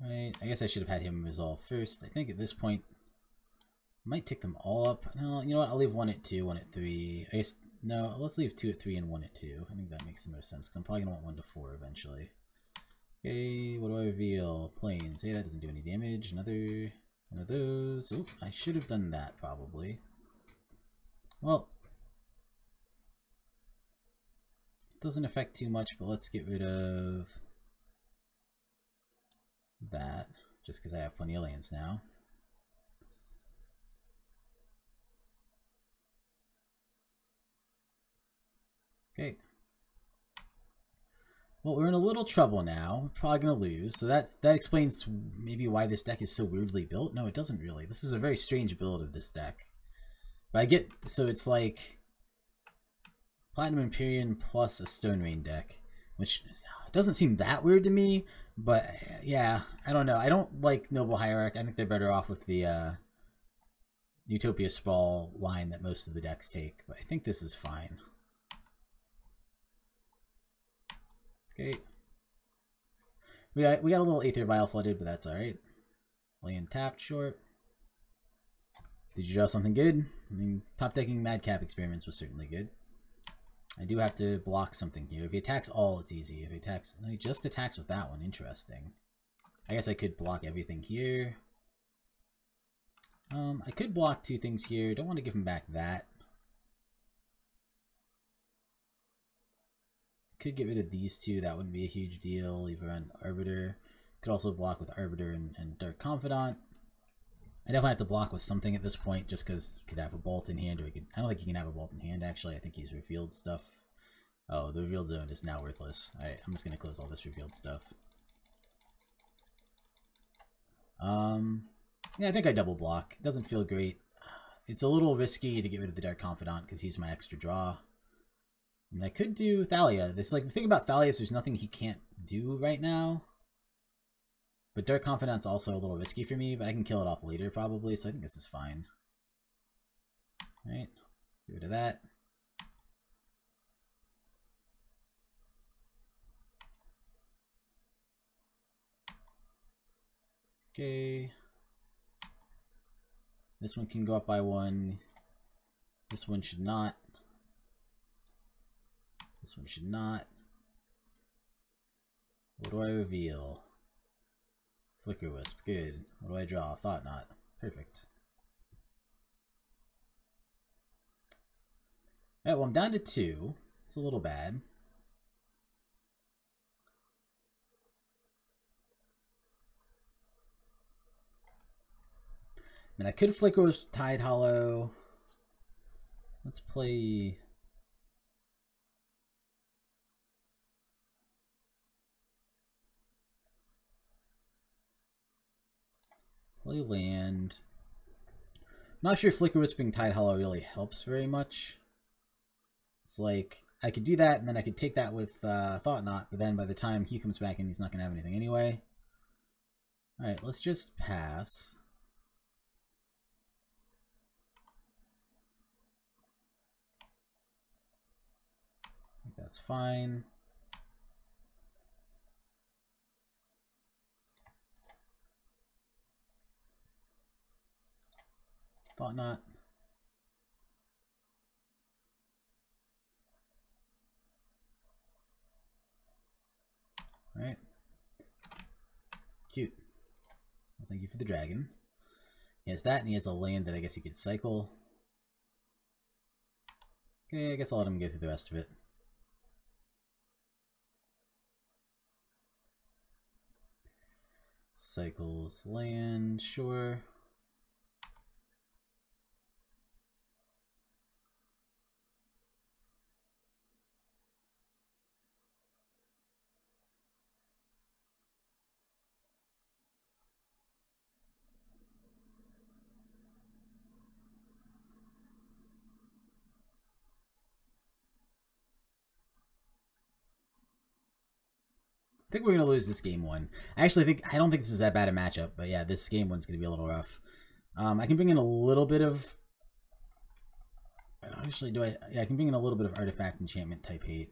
Right, I guess I should have had him resolve first. I think at this point, Might tick them all up. No, you know what, I'll leave one at two, one at three. I guess, no, let's leave two at three and one at two. I think that makes the most sense, because I'm probably going to want one to four eventually. Okay, what do I reveal? Plains. Hey, that doesn't do any damage. Another one of those. Oop, I should have done that, probably. Well, It doesn't affect too much, but let's get rid of that, just because I have plenty of lands now. Okay. Well, we're in a little trouble now. We're probably going to lose. So that's that explains maybe why this deck is so weirdly built. No, it doesn't really. This is a very strange build of this deck. But I get... So it's like... Platinum Empyrean plus a Stone Rain deck, which doesn't seem that weird to me, but yeah, I don't know. I don't like Noble Hierarch. I think they're better off with the uh, Utopia Sprawl line that most of the decks take, but I think this is fine. Okay. We got, we got a little Aether Vial flooded, but that's alright. Land tapped short. Did you draw something good? I mean, top decking Madcap experiments was certainly good. I do have to block something here. If he attacks all, it's easy. If he attacks... No, he just attacks with that one. Interesting. I guess I could block everything here. Um, I could block two things here. Don't want to give him back that. Could get rid of these two. That wouldn't be a huge deal. Leave around Arbiter. Could also block with Arbiter and, and Dark Confidant. I definitely have to block with something at this point, just because he could have a bolt in hand, or could. I don't think he can have a bolt in hand. Actually, I think he's revealed stuff. Oh, the revealed zone is now worthless. Alright, I'm just gonna close all this revealed stuff. Um, yeah, I think I double block. It doesn't feel great. It's a little risky to get rid of the Dark Confidant because he's my extra draw. And I could do Thalia. This like the thing about Thalia is there's nothing he can't do right now. But Dark Confidant's also a little risky for me, but I can kill it off later probably, so I think this is fine. Alright, get rid of that. Okay. This one can go up by one. This one should not. This one should not. What do I reveal? Flicker Wisp. Good. What do I draw? Thought Knot. Perfect. Alright, well I'm down to two. It's a little bad. And I could flicker wisp Tide Hollow. Let's play Play land. Not sure Flicker Wisping Tidehollow really helps very much. It's like, I could do that, and then I could take that with uh, Thought Knot, but then by the time he comes back in, he's not going to have anything anyway. Alright, let's just pass. that's fine. Thought-Knot. Alright. Cute. Well, thank you for the dragon. He has that, and he has a land that I guess he could cycle. Okay, I guess I'll let him go through the rest of it. Cycles land, sure. I think we're gonna lose this game one. I actually think I don't think this is that bad a matchup, but yeah, this game one's gonna be a little rough. Um, I can bring in a little bit of. Actually, do I? Yeah, I can bring in a little bit of artifact enchantment type hate.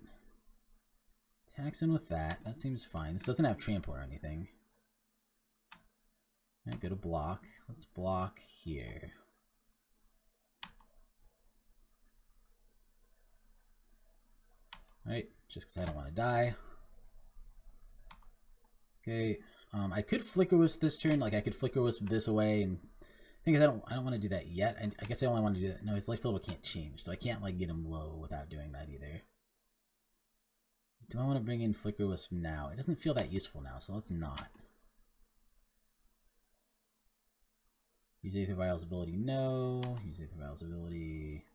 Tax in with that. That seems fine. This doesn't have trample or anything. Right, go to block. Let's block here. All right, just because I don't want to die. Okay, um, I could flicker wisp this turn. Like I could flicker wisp this away, and thing I don't, I don't want to do that yet. I, I guess I only want to do that. No, his life total can't change, so I can't like get him low without doing that either. Do I want to bring in flicker wisp now? It doesn't feel that useful now, so let's not. Use Aether Vial's ability, no. Use Aether Vial's ability,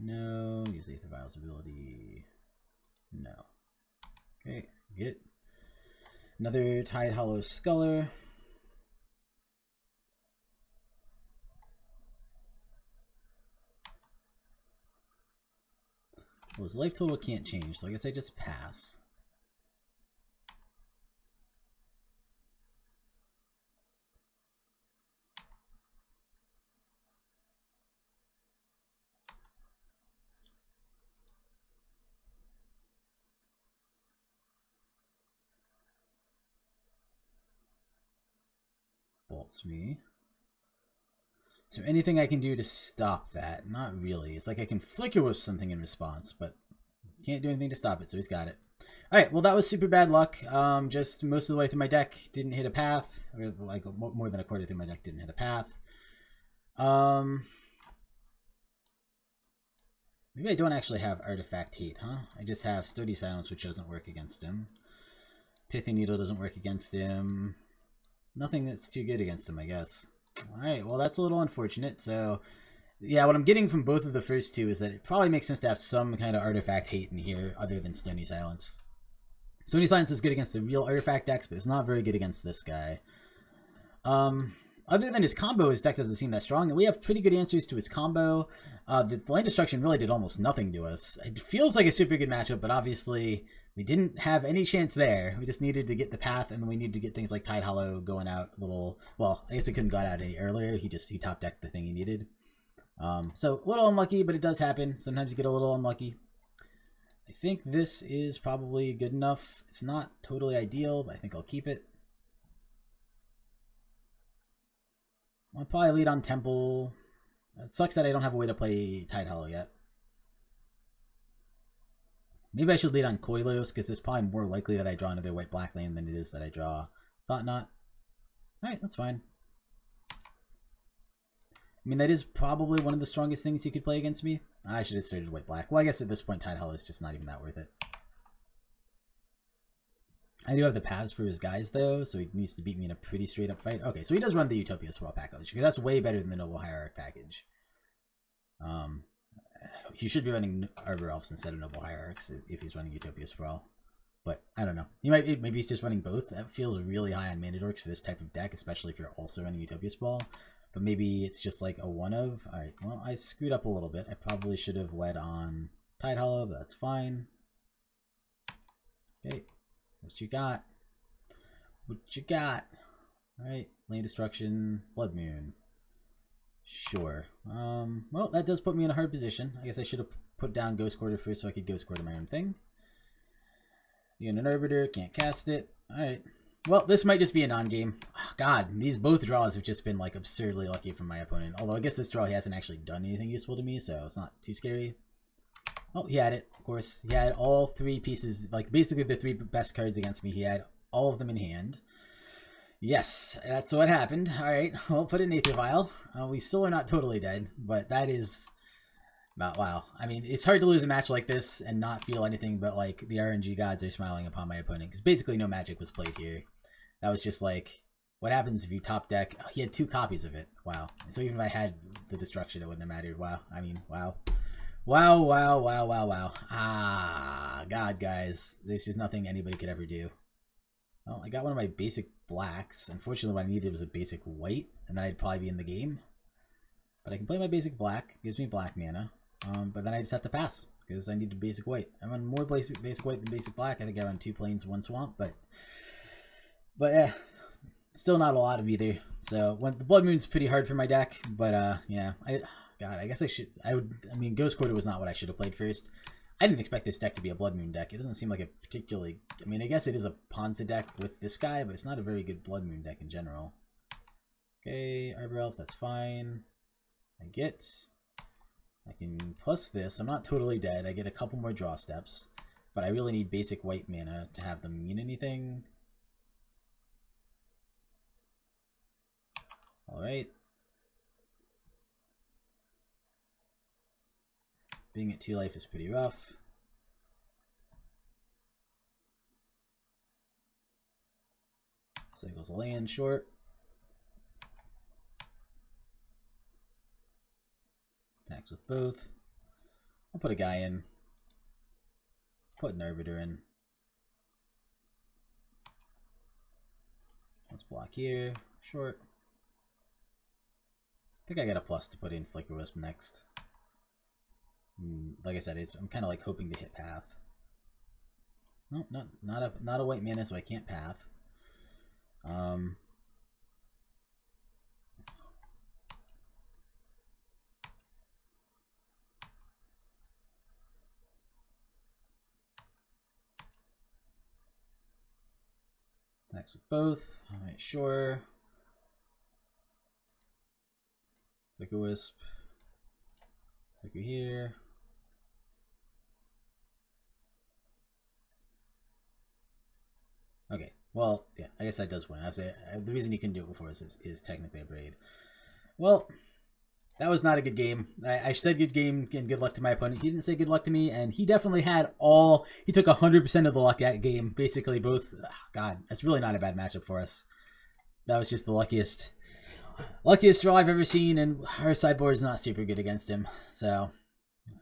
no. Use Aether Vial's ability, no. Okay, get Another Tidehollow Sculler. Well, his life total can't change, so I guess I just pass. Me. Is there anything I can do to stop that? Not really. It's like I can flicker wisp something in response, but can't do anything to stop it, so he's got it. Alright, well that was super bad luck. Um, just most of the way through my deck didn't hit a path. Like more than a quarter through my deck didn't hit a path. Um, maybe I don't actually have Artifact Hate, huh? I just have Stony Silence, which doesn't work against him. Pithing Needle doesn't work against him. Nothing that's too good against him, I guess. Alright, well that's a little unfortunate. So, yeah, what I'm getting from both of the first two is that it probably makes sense to have some kind of artifact hate in here other than Stony Silence. Stony Silence is good against the real artifact decks, but it's not very good against this guy. Um, other than his combo, his deck doesn't seem that strong, and we have pretty good answers to his combo. Uh, the land destruction really did almost nothing to us. It feels like a super good matchup, but obviously we didn't have any chance there. We just needed to get the path, and we needed to get things like Tidehollow going out a little. Well, I guess it couldn't got out any earlier. He just he top decked the thing he needed. Um, so a little unlucky, but it does happen. Sometimes you get a little unlucky. I think this is probably good enough. It's not totally ideal, but I think I'll keep it. I'll probably lead on Temple. It sucks that I don't have a way to play Tidehollow yet. Maybe I should lead on Koilos, because it's probably more likely that I draw another white-black lane than it is that I draw Thought-Knot. Alright, that's fine. I mean, that is probably one of the strongest things you could play against me. I should have started white-black. Well, I guess at this point, Tidehollow is just not even that worth it. I do have the paths for his guys, though, so he needs to beat me in a pretty straight-up fight. Okay, so he does run the Utopia Sprawl package, because that's way better than the Noble Hierarch package. Um, he should be running Arbor Elves instead of Noble Hierarchs if he's running Utopia Sprawl. But I don't know. He might maybe he's just running both. That feels really high on mana dorks for this type of deck, especially if you're also running Utopia Sprawl. But maybe it's just like a one of. Alright, well I screwed up a little bit. I probably should have led on Tidehollow, but that's fine. Okay. What you got? What you got? Alright, land destruction, blood moon. Sure. Um, well, that does put me in a hard position. I guess I should have put down Ghost Quarter first so I could Ghost Quarter my own thing. Again, an Arbiter, can't cast it. Alright. Well, this might just be a non-game. Oh, God, these both draws have just been like absurdly lucky from my opponent. Although I guess this draw he hasn't actually done anything useful to me, so it's not too scary. Oh, he had it, of course. He had all three pieces, like basically the three best cards against me. He had all of them in hand. Yes, that's what happened. All right, we'll put in Aether Vial. Uh, we still are not totally dead, but that is about wow. I mean, it's hard to lose a match like this and not feel anything but like the RNG gods are smiling upon my opponent because basically no magic was played here. That was just like, what happens if you top deck? Oh, he had two copies of it. Wow. So even if I had the destruction, it wouldn't have mattered. Wow. I mean, wow. Wow, wow, wow, wow, wow. Ah, God, guys. This is nothing anybody could ever do. Well, I got one of my basic blacks. Unfortunately, what I needed was a basic white, and then I'd probably be in the game. But I can play my basic black. Gives me black mana. Um, but then I just have to pass, because I need a basic white. I run more basic, basic white than basic black. I think I run two Plains, one swamp, but... But, yeah. Still not a lot of either. So, when, the Blood Moon's pretty hard for my deck, but, uh, yeah. I... God, I guess I should... I would... I mean, Ghost Quarter was not what I should have played first. I didn't expect this deck to be a Blood Moon deck. It doesn't seem like a particularly... I mean, I guess it is a Ponza deck with this guy, but it's not a very good Blood Moon deck in general. Okay, Arbor Elf, that's fine. I get... I can plus this. I'm not totally dead. I get a couple more draw steps. But I really need basic white mana to have them mean anything. Alright. Being at 2 life is pretty rough. Cycles a land short. Attacks with both. I'll put a guy in. Put an arbiter in. Let's block here. Short. I think I got a plus to put in Flicker Wisp next. Mm, like I said, it's I'm kind of like hoping to hit path. No, not not a not a white mana, so I can't path. Um, Attacks with both. Alright, sure. Flicker Wisp. Flicker here. Okay, well, yeah, I guess that does win. I say uh, the reason you can do it before is, is technically a braid. Well, that was not a good game. I, I, said good game and good luck to my opponent. He didn't say good luck to me, and he definitely had all. He took 100% of the luck that game. Basically, both. Oh, God, that's really not a bad matchup for us. That was just the luckiest. Luckiest draw I've ever seen, and our sideboard is not super good against him. So,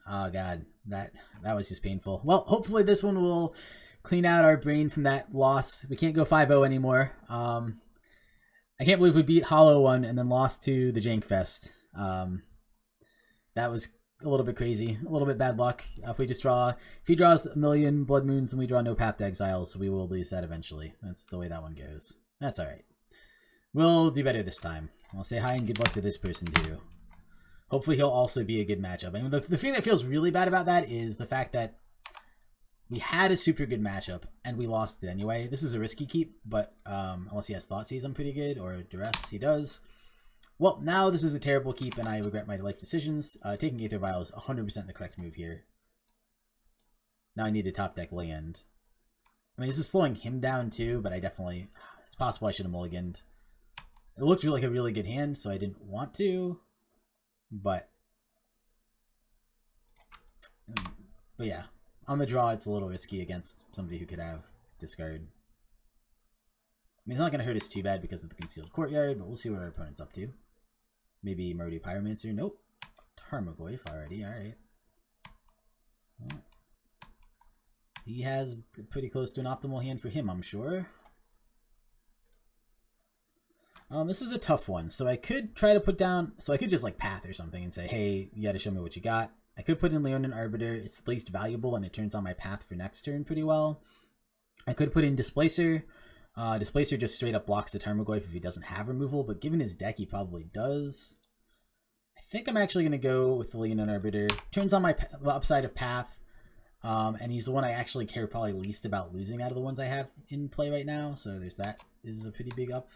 oh god, that that was just painful. Well, hopefully this one will clean out our brain from that loss. We can't go 5-0 anymore. Um, I can't believe we beat Hollow one and then lost to the Jank Fest. Um, that was a little bit crazy, a little bit bad luck. If we just draw, if he draws a million Blood Moons and we draw no Path to Exile, so we will lose that eventually. That's the way that one goes. That's all right. We'll do better this time. I'll say hi and good luck to this person too. Hopefully he'll also be a good matchup. I mean, the, the thing that feels really bad about that is the fact that we had a super good matchup and we lost it anyway. This is a risky keep, but um, unless he has Thoughtseize, I'm pretty good, or Duress, he does. Well, now this is a terrible keep, and I regret my life decisions. Uh, taking Aether Vial is 100% the correct move here. Now I need to top deck land. I mean, this is slowing him down too, but I definitely... It's possible I should have mulliganed. It looked like a really good hand, so I didn't want to. But... But yeah, on the draw, it's a little risky against somebody who could have discard. I mean, it's not going to hurt us too bad because of the concealed courtyard, but we'll see what our opponent's up to. Maybe Mardu Pyromancer. Nope. Tarmogoyf already. Alright. Well, he has pretty close to an optimal hand for him, I'm sure. Um, this is a tough one. So I could try to put down... So I could just, like, path or something and say, hey, you gotta show me what you got. I could put in Leonin Arbiter. It's least valuable, and it turns on my path for next turn pretty well. I could put in Displacer. Uh, Displacer just straight up blocks the Tarmogoyf if he doesn't have removal, but given his deck, he probably does. I think I'm actually going to go with the Leonin Arbiter. Turns on my upside of Path, um, and he's the one I actually care probably least about losing out of the ones I have in play right now, so there's that. This is a pretty big up.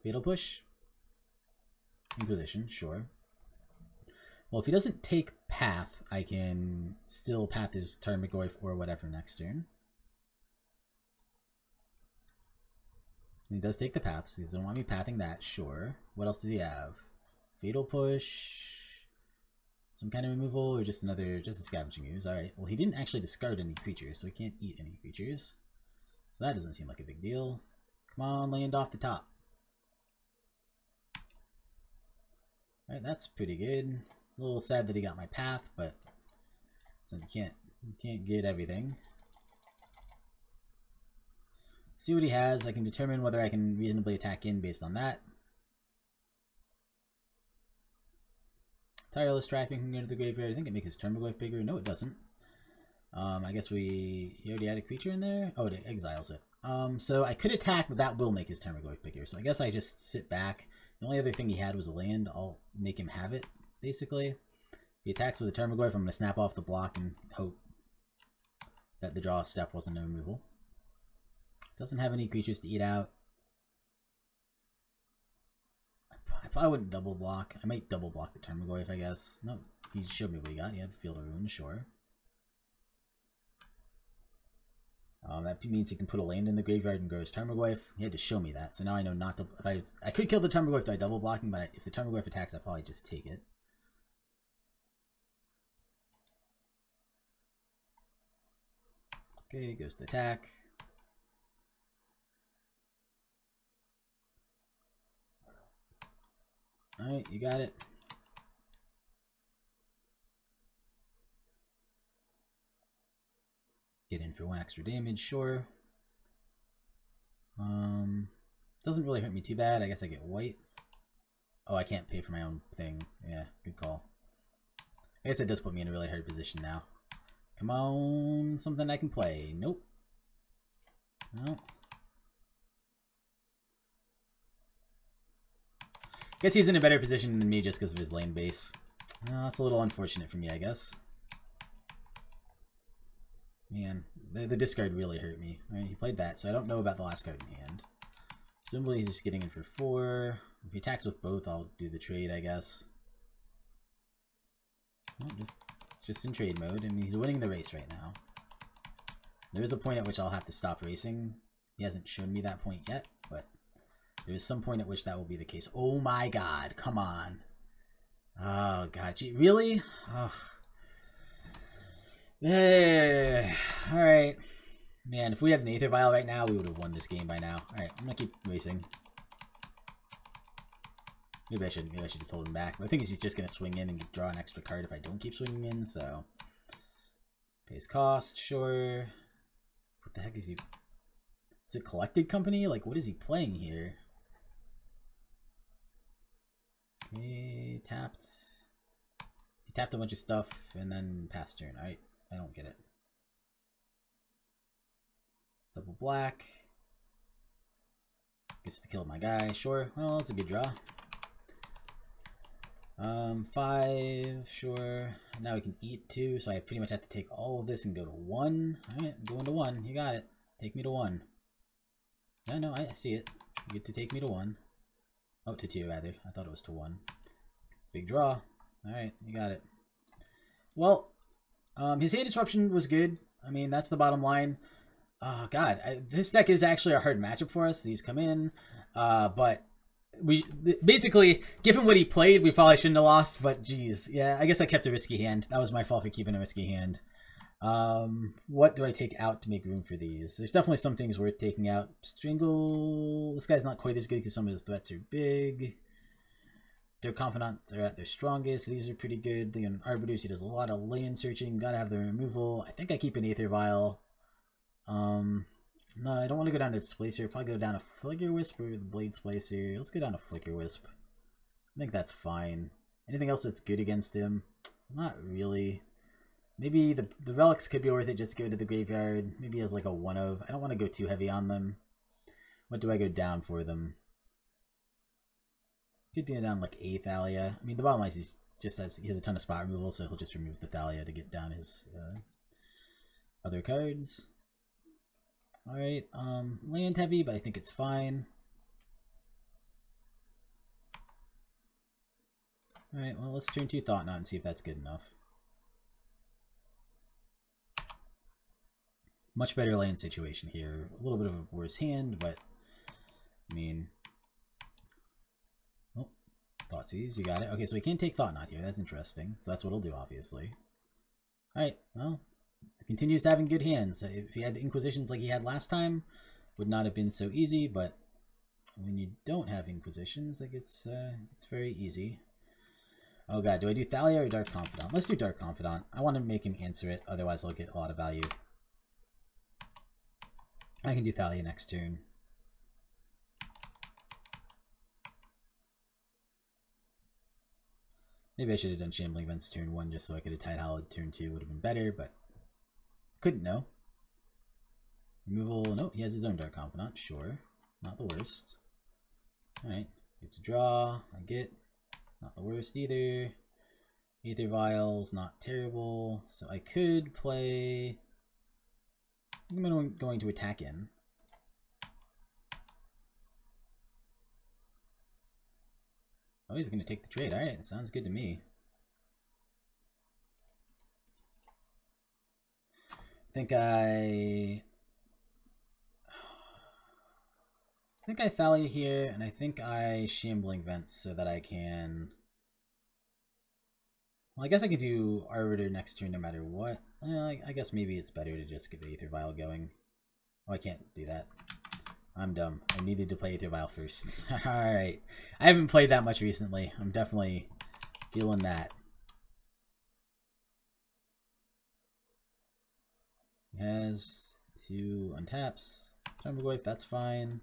Fatal Push. Inquisition, sure. Well, if he doesn't take Path, I can still Path his Tarmogoyf or whatever next turn. he does take the path, so he doesn't want me pathing that, sure. What else does he have? Fatal Push, some kind of removal, or just another, just a Scavenging Ooze. Alright, well he didn't actually discard any creatures, so he can't eat any creatures. So that doesn't seem like a big deal. Come on, land off the top. Alright, that's pretty good. It's a little sad that he got my path, but so you can't you can't get everything. See what he has. I can determine whether I can reasonably attack in based on that. Tireless Tracker can go to the graveyard. I think it makes his Tarmogoyf bigger. No, it doesn't. Um, I guess we... He already had a creature in there? Oh, it exiles it. Um, so I could attack, but that will make his Tarmogoyf bigger. So I guess I just sit back. The only other thing he had was a land. I'll make him have it, basically. If he attacks with a Tarmogoyf, I'm going to snap off the block and hope that the draw step wasn't a removal. Doesn't have any creatures to eat out. I probably wouldn't double block. I might double block the Tarmogoyf, I guess. No, he showed me what he got. He had Field of Ruin, sure. Um, that means he can put a land in the graveyard and grow his Tarmogoyf. He had to show me that, so now I know not to... If I, I could kill the Tarmogoyf by double blocking, but if the Tarmogoyf attacks, i probably just take it. Okay, goes to attack. Alright, you got it. Get in for one extra damage, sure. Um, doesn't really hurt me too bad. I guess I get white. Oh, I can't pay for my own thing. Yeah, good call. I guess it does put me in a really hard position now. Come on, something I can play. Nope. No. Guess he's in a better position than me just because of his lane base. Uh, that's a little unfortunate for me, I guess. Man, the, the discard really hurt me. Right, he played that, so I don't know about the last card in hand. Presumably he's just getting in for four. If he attacks with both, I'll do the trade, I guess. Just, just in trade mode. I mean, he's winning the race right now. There is a point at which I'll have to stop racing. He hasn't shown me that point yet, but there is some point at which that will be the case. Oh my god, come on. Oh god, gee, really? Oh. Yeah. Alright. Man, if we had an Aether Vial right now, we would have won this game by now. Alright, I'm gonna keep racing. Maybe I should maybe I should just hold him back. But I think he's just gonna swing in and draw an extra card if I don't keep swinging in, so pays cost, sure. What the heck is he is it collected company? Like what is he playing here? He tapped. He tapped a bunch of stuff and then passed turn. I I don't get it. Double black. Gets to kill my guy. Sure. Well, that's a good draw. Um, five, sure. Now we can eat two, so I pretty much have to take all of this and go to one. Alright, going to one. You got it. Take me to one. Yeah, no, I see it. You get to take me to one. Oh, to two, rather. I thought it was to one. Big draw. Alright, you got it. Well, um, his hand disruption was good. I mean, that's the bottom line. Oh, God. I, this deck is actually a hard matchup for us. These come in. Uh, but we basically, given what he played, we probably shouldn't have lost. But, geez. Yeah, I guess I kept a risky hand. That was my fault for keeping a risky hand. Um, what do I take out to make room for these? There's definitely some things worth taking out. Strangle. This guy's not quite as good because some of his threats are big. Their confidants are at their strongest. These are pretty good. The Arbiters, he does a lot of land searching. Gotta have the removal. I think I keep an Aether Vial. Um, no, I don't want to go down to Displacer. Probably go down to Flicker Wisp or the Blade Splicer. Let's go down to Flicker Wisp. I think that's fine. Anything else that's good against him? Not really. Maybe the the relics could be worth it just go to the graveyard. Maybe as like a one of. I don't want to go too heavy on them. What do I go down for them? Could do down like a Thalia. I mean, the bottom line is he's just has he has a ton of spot removal, so he'll just remove the Thalia to get down his uh, other cards. All right, um, land heavy, but I think it's fine. All right, well, let's turn two Thought-Knot and see if that's good enough. Much better land situation here. A little bit of a worse hand, but I mean, oh, Thoughtseize, you got it. Okay, so we can't take Thought-Knot here. That's interesting. So that's what he'll do, obviously. All right, well, continues to having good hands. If he had Inquisitions like he had last time, would not have been so easy, but when you don't have Inquisitions, like it's uh, it's very easy. Oh god, do I do Thalia or Dark Confidant? Let's do Dark Confidant. I want to make him answer it, otherwise I'll get a lot of value. I can do Thalia next turn. Maybe I should have done Shambling Vents turn 1 just so I could have Tidehollowed turn 2 would have been better, but couldn't know. Removal, no, he has his own Dark Confidant, sure. Not the worst. Alright, get to draw, I get. Not the worst either. Aether Vials, not terrible. So I could play I'm going to attack in. Oh, he's going to take the trade. All right, sounds good to me. Think I... I think I Thalia here, and I think I Shambling Vents so that I can... Well, I guess I could do Arbiter next turn no matter what. Uh, I guess maybe it's better to just get the Aether Vial going. Oh, I can't do that. I'm dumb. I needed to play Aether Vial first. Alright. I haven't played that much recently. I'm definitely feeling that. He has two untaps. Tarmogoyf, that's fine.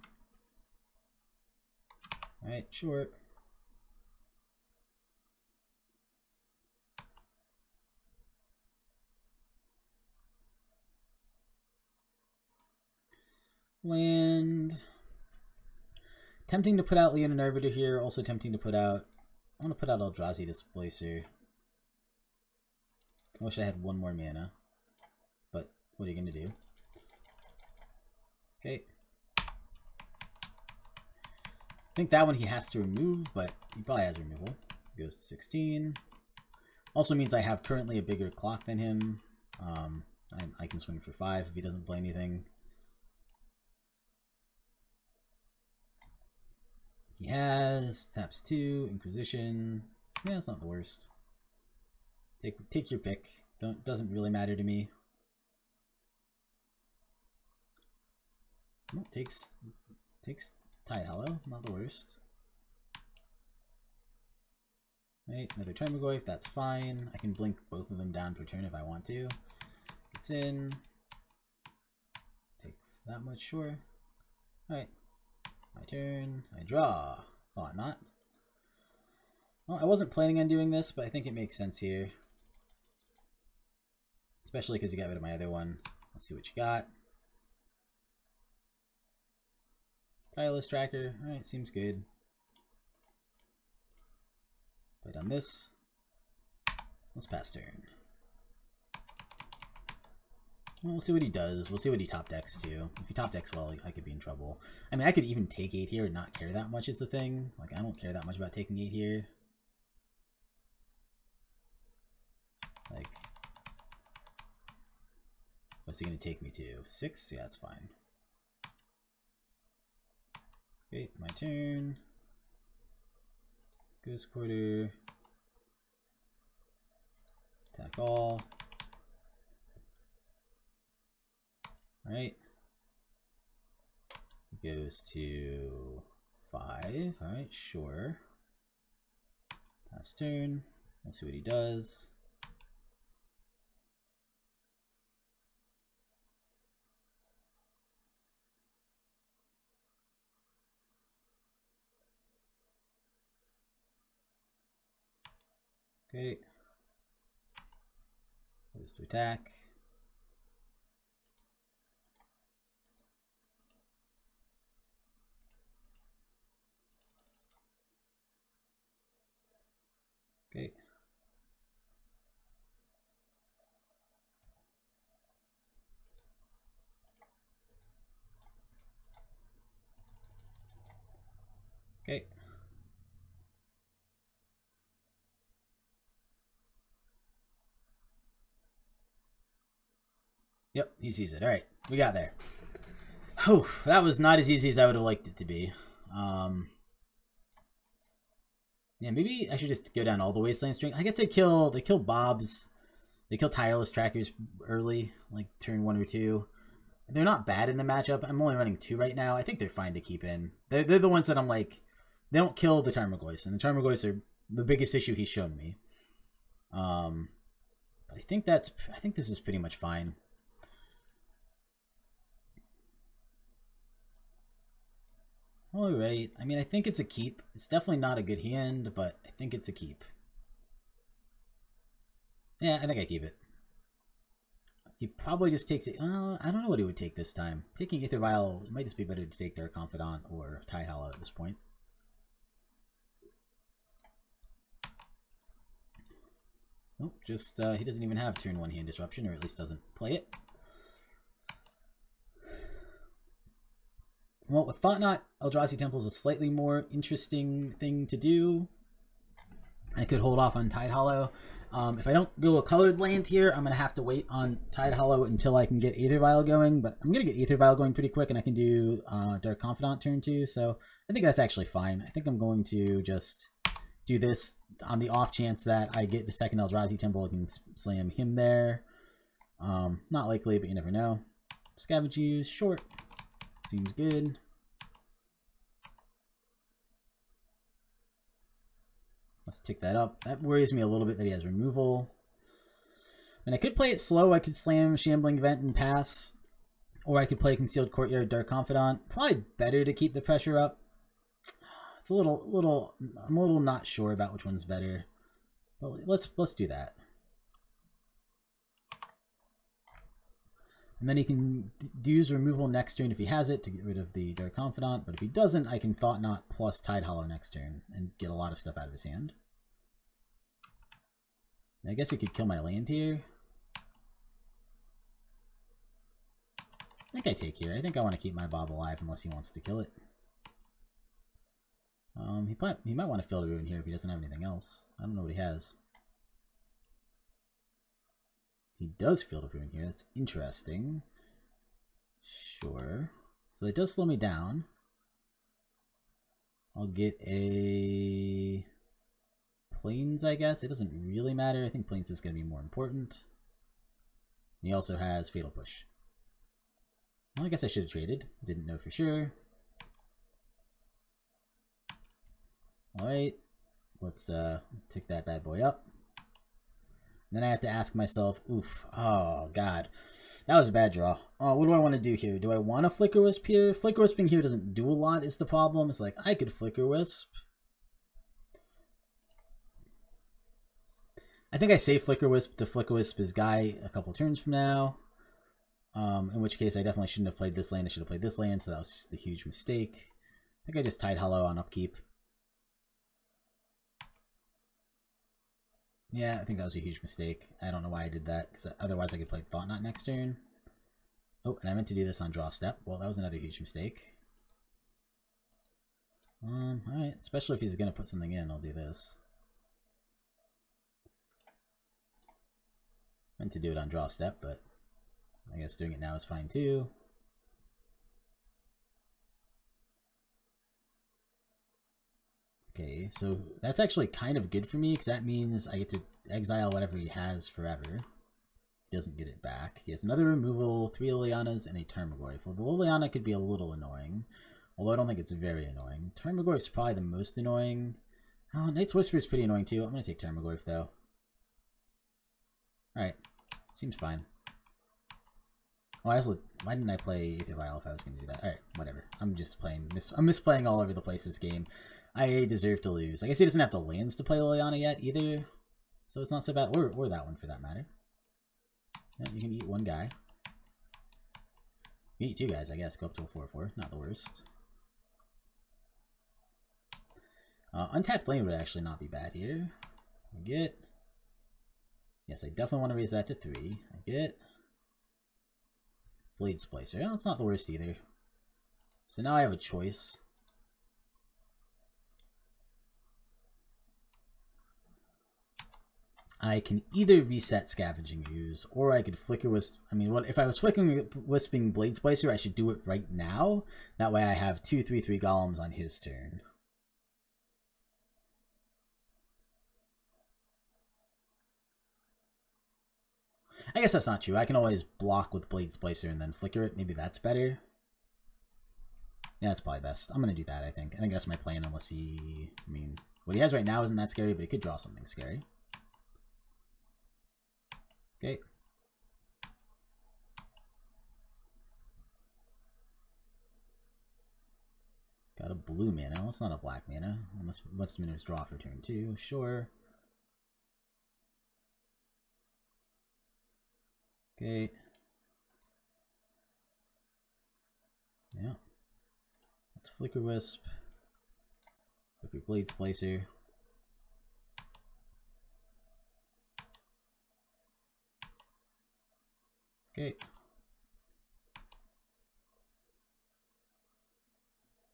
Alright, short. Land. Tempting to put out Leonin Arbiter here. Also tempting to put out... I want to put out Eldrazi Displacer. I wish I had one more mana. What are you going to do? Okay. I think that one he has to remove, but he probably has removal. Goes to 16. Also means I have currently a bigger clock than him. Um, I, I can swing for 5 if he doesn't play anything. He has taps two, Inquisition. Yeah, it's not the worst. Take take your pick. Don't doesn't really matter to me. Takes takes Tidehollow, not the worst. Right, another Tarmogoyf, that's fine. I can blink both of them down per turn if I want to. It's in. Take that much, sure. Alright, my turn. I draw. Oh, Thought-Knot. Well, I wasn't planning on doing this, but I think it makes sense here. Especially because you got rid of my other one. Let's see what you got. Tireless Tracker. Alright, seems good. Played on this. Let's pass turn. We'll see what he does. We'll see what he top decks too. If he top decks well, I could be in trouble. I mean, I could even take 8 here and not care that much is the thing. Like, I don't care that much about taking 8 here. Like, what's he going to take me to? 6? Yeah, that's fine. Okay, my turn. Ghost Quarter. Attack all. Alright. Goes to five. Alright, sure. Pass turn. Let's see what he does. Okay. Goes to attack. Okay. Okay. Yep, he sees it. All right, we got there. Whew, that was not as easy as I would have liked it to be. Um, yeah, maybe I should just go down all the wasteland string. I guess they kill they kill Bob's, they kill tireless trackers early, like turn one or two. They're not bad in the matchup. I'm only running two right now. I think they're fine to keep in. They're, they're the ones that I'm like, they don't kill the Tarmogoyf, and the Tarmogoyfs are the biggest issue he's shown me. Um, but I think that's I think this is pretty much fine. All right. I mean, I think it's a keep. It's definitely not a good hand, but I think it's a keep. Yeah, I think I keep it. He probably just takes it. Uh, I don't know what he would take this time. Taking Aether Vial, it might just be better to take Dark Confidant or Tidehollow at this point. Nope, just, uh, he doesn't even have turn one hand disruption, or at least doesn't play it. Well, with Thought-Knot, Eldrazi Temple is a slightly more interesting thing to do. I could hold off on Tidehollow. Um, if I don't go a colored land here, I'm going to have to wait on Tidehollow until I can get Aether Vial going. But I'm going to get Aether Vial going pretty quick, and I can do uh, Dark Confidant turn two. So I think that's actually fine. I think I'm going to just do this on the off chance that I get the second Eldrazi Temple. I can slam him there. Um, not likely, but you never know. Scavenging Ooze, short. Seems good. Let's tick that up. That worries me a little bit that he has removal. And I could play it slow. I could slam Shambling Vent and pass. Or I could play Concealed Courtyard Dark Confidant. Probably better to keep the pressure up. It's a little, little, I'm a little not sure about which one's better. But let's, let's do that. And then he can use removal next turn if he has it to get rid of the Dark Confidant. But if he doesn't, I can Thought-Knot plus Tidehollow next turn and get a lot of stuff out of his hand. And I guess he could kill my land here. I think I take here. I think I want to keep my Bob alive unless he wants to kill it. Um, he might he might want to Field of Ruin here if he doesn't have anything else. I don't know what he has. He does Field of Ruin here. That's interesting. Sure. So it does slow me down. I'll get a Plains, I guess. It doesn't really matter. I think Plains is going to be more important. he also has Fatal Push. Well, I guess I should have traded. Didn't know for sure. Alright. Let's uh, tick that bad boy up. Then I have to ask myself, oof, oh god, that was a bad draw. Oh, what do I want to do here? Do I want to Flicker Wisp here? Flicker Wisping here doesn't do a lot is the problem. It's like, I could Flicker Wisp. I think I say Flicker Wisp to Flicker Wisp his guy a couple turns from now. Um, in which case I definitely shouldn't have played this land. I should have played this land, so that was just a huge mistake. I think I just Tidehollow on upkeep. Yeah, I think that was a huge mistake. I don't know why I did that, because otherwise I could play Thought-Knot next turn. Oh, and I meant to do this on draw step. Well, that was another huge mistake. Um, alright, especially if he's going to put something in, I'll do this. Meant to do it on draw step, but I guess doing it now is fine too. Okay, so that's actually kind of good for me because that means I get to exile whatever he has forever. He doesn't get it back. He has another removal, three Lilianas, and a Tarmogoyf. Well, the Liliana could be a little annoying, although I don't think it's very annoying. Tarmogoyf is probably the most annoying. Oh, Night's Whisper is pretty annoying too. I'm going to take Tarmogoyf though. Alright, seems fine. Oh, I also, why didn't I play Aether Vial if I was going to do that? Alright, whatever. I'm just playing, mis I'm misplaying all over the place this game. I deserve to lose. I guess he doesn't have the lands to play Liliana yet either, so it's not so bad. Or, or that one for that matter. You can eat one guy. You eat two guys, I guess. Go up to a 4-4. Not the worst. Uh, untapped lane would actually not be bad here. I get... Yes, I definitely want to raise that to 3. I get... Blade Splicer. It's not the worst either. So now I have a choice. I can either reset Scavenging Ooze, or I could Flicker Wisp. I mean, what if I was Flickering Wisping Blade Splicer, I should do it right now. That way I have two, three, three Golems on his turn. I guess that's not true. I can always block with Blade Splicer and then Flicker it. Maybe that's better. Yeah, that's probably best. I'm going to do that, I think. I think that's my plan unless he... I mean, what he has right now isn't that scary, but he could draw something scary. Okay. Got a blue mana. Well, it's not a black mana. Unless what's Minnows draw for turn two. Sure. Okay. Yeah. Let's Flicker Wisp. Flicker Blade Splicer. Okay.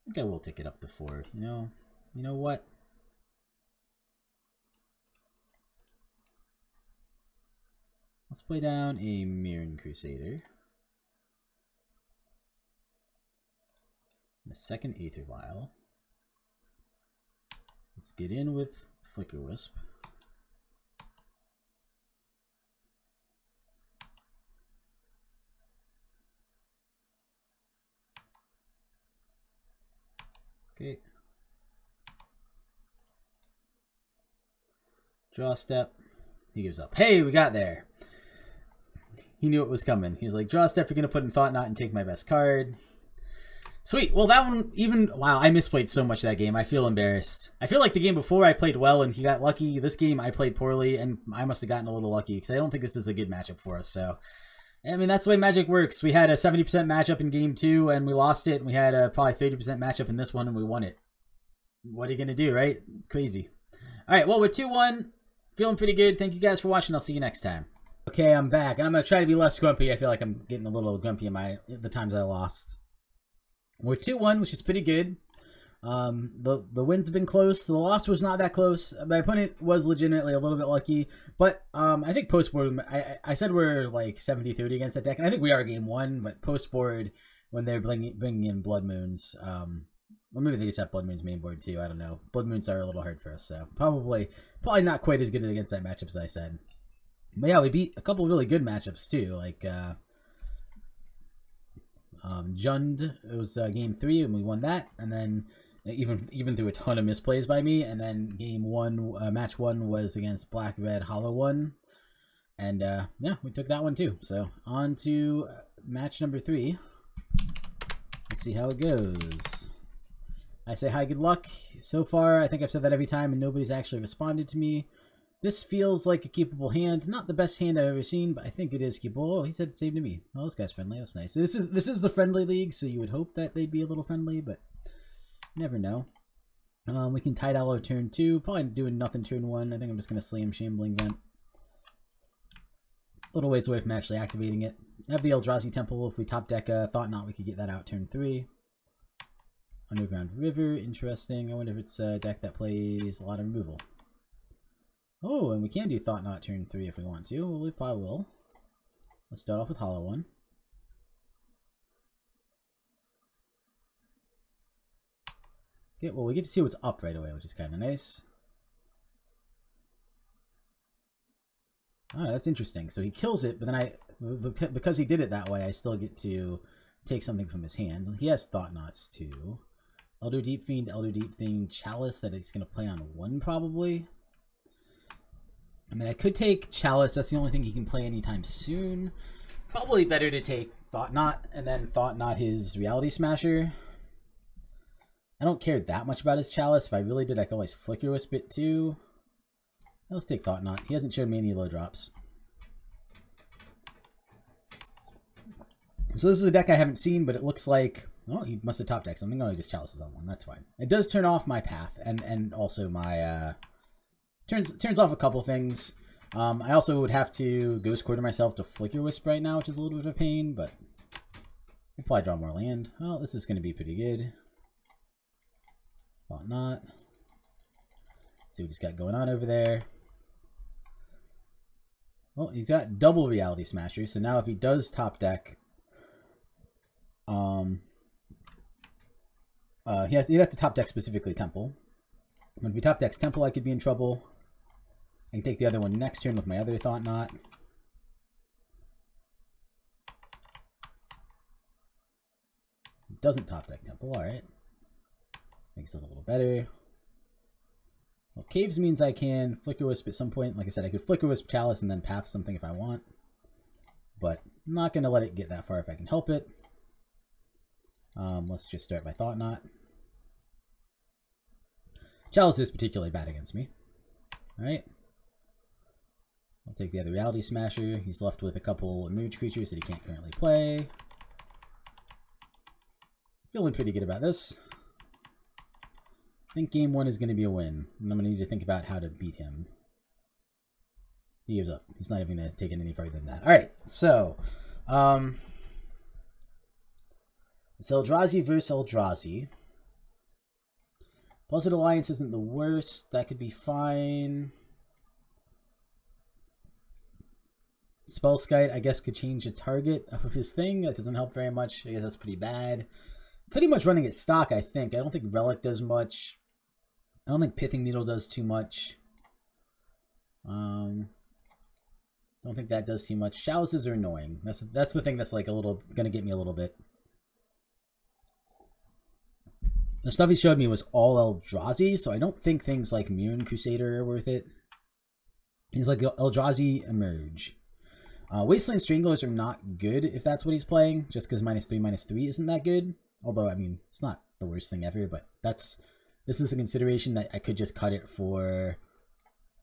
I think I will take it up to four. You know, you know what? Let's play down a Mirran Crusader. a second Aether Vial. Let's get in with Flicker Wisp. Okay. Draw step. He gives up. Hey, we got there. He knew it was coming. He's like, draw step, you're going to put in Thought-Knot and take my best card. Sweet. Well, that one, even, wow, I misplayed so much that game. I feel embarrassed. I feel like the game before I played well and he got lucky. This game I played poorly and I must have gotten a little lucky because I don't think this is a good matchup for us. So, I mean, that's the way Magic works. We had a 70% matchup in game two and we lost it. And we had a probably 30% matchup in this one and we won it. What are you going to do, right? It's crazy. All right, well, we're 2-1. Feeling pretty good. Thank you guys for watching. I'll see you next time. Okay, I'm back. And I'm to try to be less grumpy. I feel like I'm getting a little grumpy in my the times I lost. We're 2-1, which is pretty good. Um, the the wins have been close. The loss was not that close. My opponent was legitimately a little bit lucky, but um, I think post board. I I said we're like 70-30 against that deck, and I think we are game one. But post board, when they're bringing bringing in blood moons, um, well maybe they just have blood moons main board too. I don't know. Blood moons are a little hard for us, so probably probably not quite as good against that matchup as I said. But yeah, we beat a couple really good matchups too, like. uh um, Jund, it was uh, game three, and we won that. And then even even through a ton of misplays by me. And then game one, uh, match one was against Black Red Hollow One, and uh, yeah, we took that one too. So on to match number three. Let's see how it goes. I say hi, good luck. So far, I think I've said that every time, and nobody's actually responded to me. This feels like a keepable hand. Not the best hand I've ever seen, but I think it is keepable. Oh, he said same to me. Oh, this guy's friendly. That's nice. So this is this is the friendly league, so you would hope that they'd be a little friendly, but never know. Um, we can Tidehollow turn two. Probably doing nothing turn one. I think I'm just going to Slam Shambling Vent. A little ways away from actually activating it. have the Eldrazi Temple. If we top deck a Thought-Knot, we could get that out turn three. Underground River, interesting. I wonder if it's a deck that plays a lot of removal. Oh, and we can do Thought-Knot turn three if we want to. Well, we probably will. Let's start off with Hollow One. Okay, well, we get to see what's up right away, which is kind of nice. Alright, that's interesting. So he kills it, but then I, because he did it that way, I still get to take something from his hand. He has Thought-Knots too. Elder Deep Fiend, Elder Deep Fiend, Chalice that he's going to play on one probably. I mean, I could take Chalice. That's the only thing he can play anytime soon. Probably better to take Thought-Knot and then Thought-Knot his Reality Smasher. I don't care that much about his Chalice. If I really did, I could always Flicker Wisp it too. Let's take Thought-Knot. He hasn't shown me any low drops. So this is a deck I haven't seen, but it looks like... Oh, he must have top decked something. Oh, he just Chalices on one. That's fine. It does turn off my path and, and also my... Uh, turns turns off a couple things. Um, I also would have to Ghost Quarter myself to Flicker Wisp right now, which is a little bit of a pain, but... I'll probably draw more land. Well, this is going to be pretty good. Thought-Knot. See what he's got going on over there. Well, he's got double Reality Smasher, so now if he does top deck, um, uh, he has, he'd have to top deck specifically Temple. When we top decks Temple, I could be in trouble. I can take the other one next turn with my other Thought-Knot. Doesn't top deck Temple, alright. Makes it a little better. Well, Caves means I can Flicker Wisp at some point. Like I said, I could Flicker Wisp Chalice and then path something if I want. But I'm not going to let it get that far if I can help it. Um, let's just start by Thought-Knot. Chalice is particularly bad against me. Alright. I'll take the other Reality Smasher. He's left with a couple Emerge creatures that he can't currently play. Feeling pretty good about this. I think game one is going to be a win. And I'm going to need to think about how to beat him. He gives up. He's not even going to take it any further than that. All right, so... Um, Eldrazi versus Eldrazi. Buzzard Alliance isn't the worst. That could be fine. Spellskite, I guess, could change the target of his thing. That doesn't help very much. I guess that's pretty bad. Pretty much running it stock, I think. I don't think Relic does much. I don't think Pithing Needle does too much. Um, don't think that does too much. Chalices are annoying. That's that's the thing that's like a little gonna get me a little bit. The stuff he showed me was all Eldrazi, so I don't think things like Mirran Crusader are worth it. He's like Eldrazi Emerge. Uh, Wasteland Stranglers are not good if that's what he's playing, just because minus three, minus three isn't that good. Although, I mean, it's not the worst thing ever, but that's this is a consideration that I could just cut it for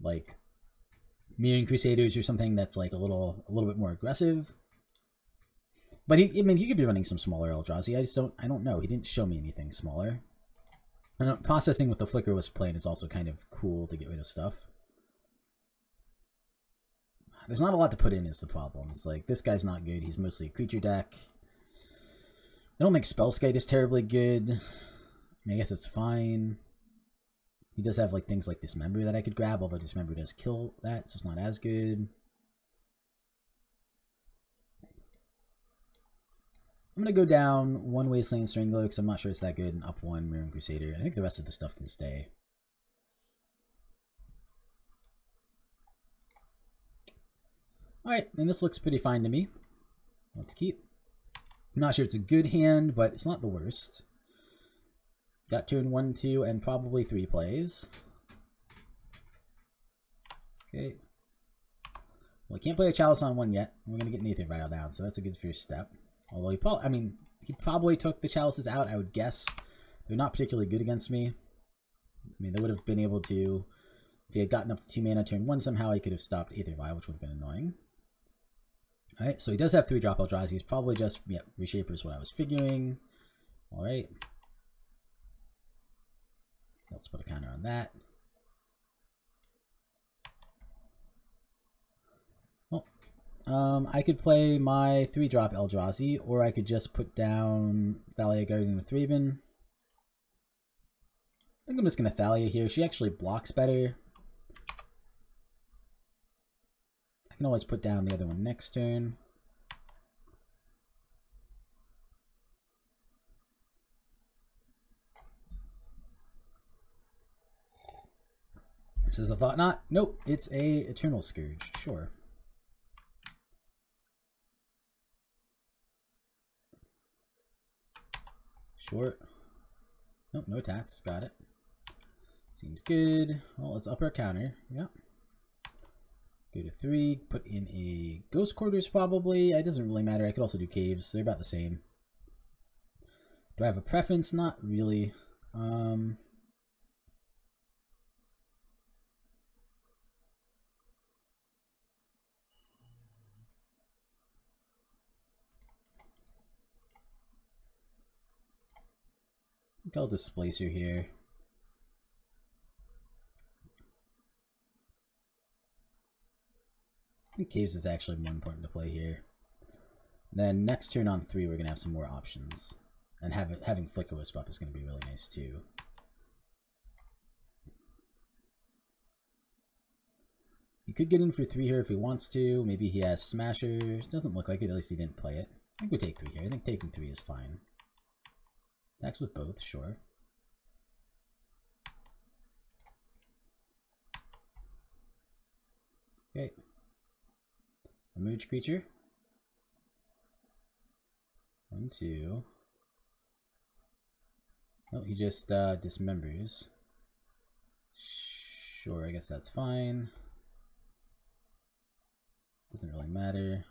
like Mirran Crusaders or something that's like a little a little bit more aggressive. But he, I mean, he could be running some smaller Eldrazi. I just don't, I don't know. He didn't show me anything smaller. And uh, processing with the Flicker plane is also kind of cool to get rid of stuff. There's not a lot to put in is the problem. It's like, this guy's not good. He's mostly a creature deck. I don't think Spellskite is terribly good. I, mean, I guess it's fine. He does have like things like Dismember that I could grab, although Dismember does kill that, so it's not as good. I'm going to go down one Wasteland Strangler because I'm not sure it's that good, and up one Mirran Crusader. I think the rest of the stuff can stay. Alright, and this looks pretty fine to me. Let's keep. I'm not sure it's a good hand, but it's not the worst. Got turn one, two, and probably three plays. Okay. Well, I can't play a Chalice on one yet. We're going to get Aether Vial down, so that's a good first step. Although he probably, I mean, he probably took the Chalices out, I would guess. They're not particularly good against me. I mean, they would have been able to, if he had gotten up to two mana turn one somehow, he could have stopped Aether Vial, which would have been annoying. Alright, so he does have three drop Eldrazi. He's probably just, yeah, Reshaper is what I was figuring. Alright. Let's put a counter on that. Well, Um, I could play my 3-drop Eldrazi, or I could just put down Thalia Guardian of Thraben. I think I'm just going to Thalia here. She actually blocks better. I can always put down the other one next turn. This is a Thought-Knot. Nope, it's a Eternal Scourge. Sure. Short. Nope, no attacks. Got it. Seems good. Well, let's up our counter. Yep. Go to three. Put in a Ghost Quarters probably. It doesn't really matter. I could also do Caves. They're about the same. Do I have a preference? Not really. Um, think I'll displace you here. I think Caves is actually more important to play here. Then next turn on three, we're to have some more options. And have it, having Flicker Wisp up is to be really nice too. He could get in for three here if he wants to. Maybe he has Smashers. Doesn't look like it, at least he didn't play it. I think we take three here. I think taking three is fine. Attacks with both, sure. Okay. A Emerge creature. One, two. Oh, he just uh, dismembers. Sure, I guess that's fine. Doesn't really matter.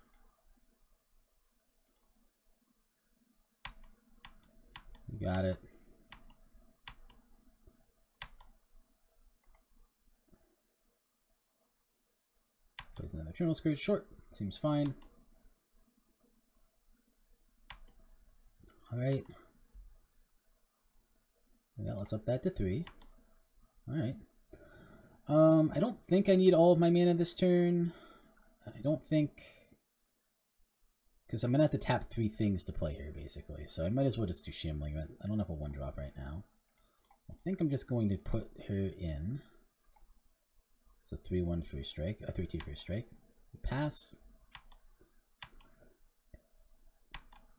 You got it. Plays another Eternal Scourge. Short. Seems fine. Alright. Yeah, let's up that to three. Alright. Um, I don't think I need all of my mana this turn. I don't think... Because I'm going to have to tap three things to play here, basically. So I might as well just do Shambling. I don't have a one-drop right now. I think I'm just going to put her in. It's a 3-1 first strike. A 3-2 first strike. Pass.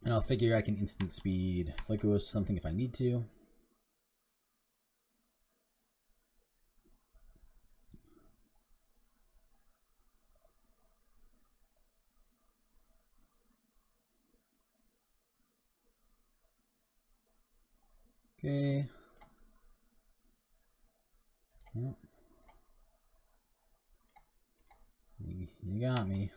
And I'll figure I can instant speed Flicker Wisp something if I need to. Okay. Yep. You, got me.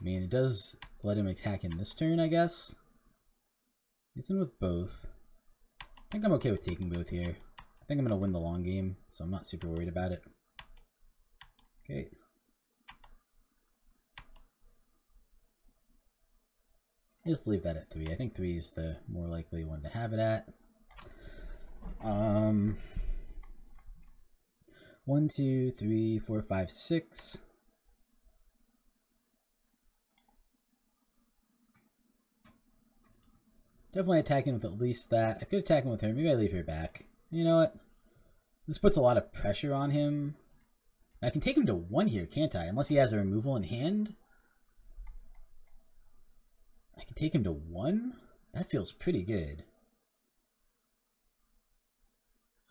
I mean, it does let him attack in this turn, I guess. He's in with both. I think I'm okay with taking both here. I think I'm going to win the long game, so I'm not super worried about it. Okay. Let's leave that at 3. I think 3 is the more likely one to have it at. Um, one, two, three, four, five, six. Definitely attacking with at least that. I could attack him with her. Maybe I leave her back. You know what? This puts a lot of pressure on him. I can take him to one here, can't I? Unless he has a removal in hand. I can take him to one? That feels pretty good.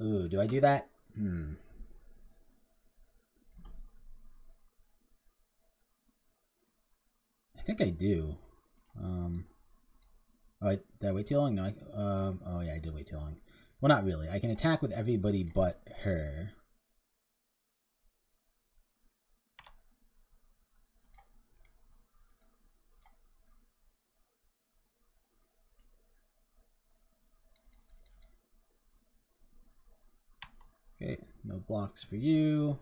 Ooh, do I do that? Hmm. I think I do. Um, oh, did I wait too long? No, I, um, oh yeah, I did wait too long. Well, not really. I can attack with everybody but her. Okay, no blocks for you.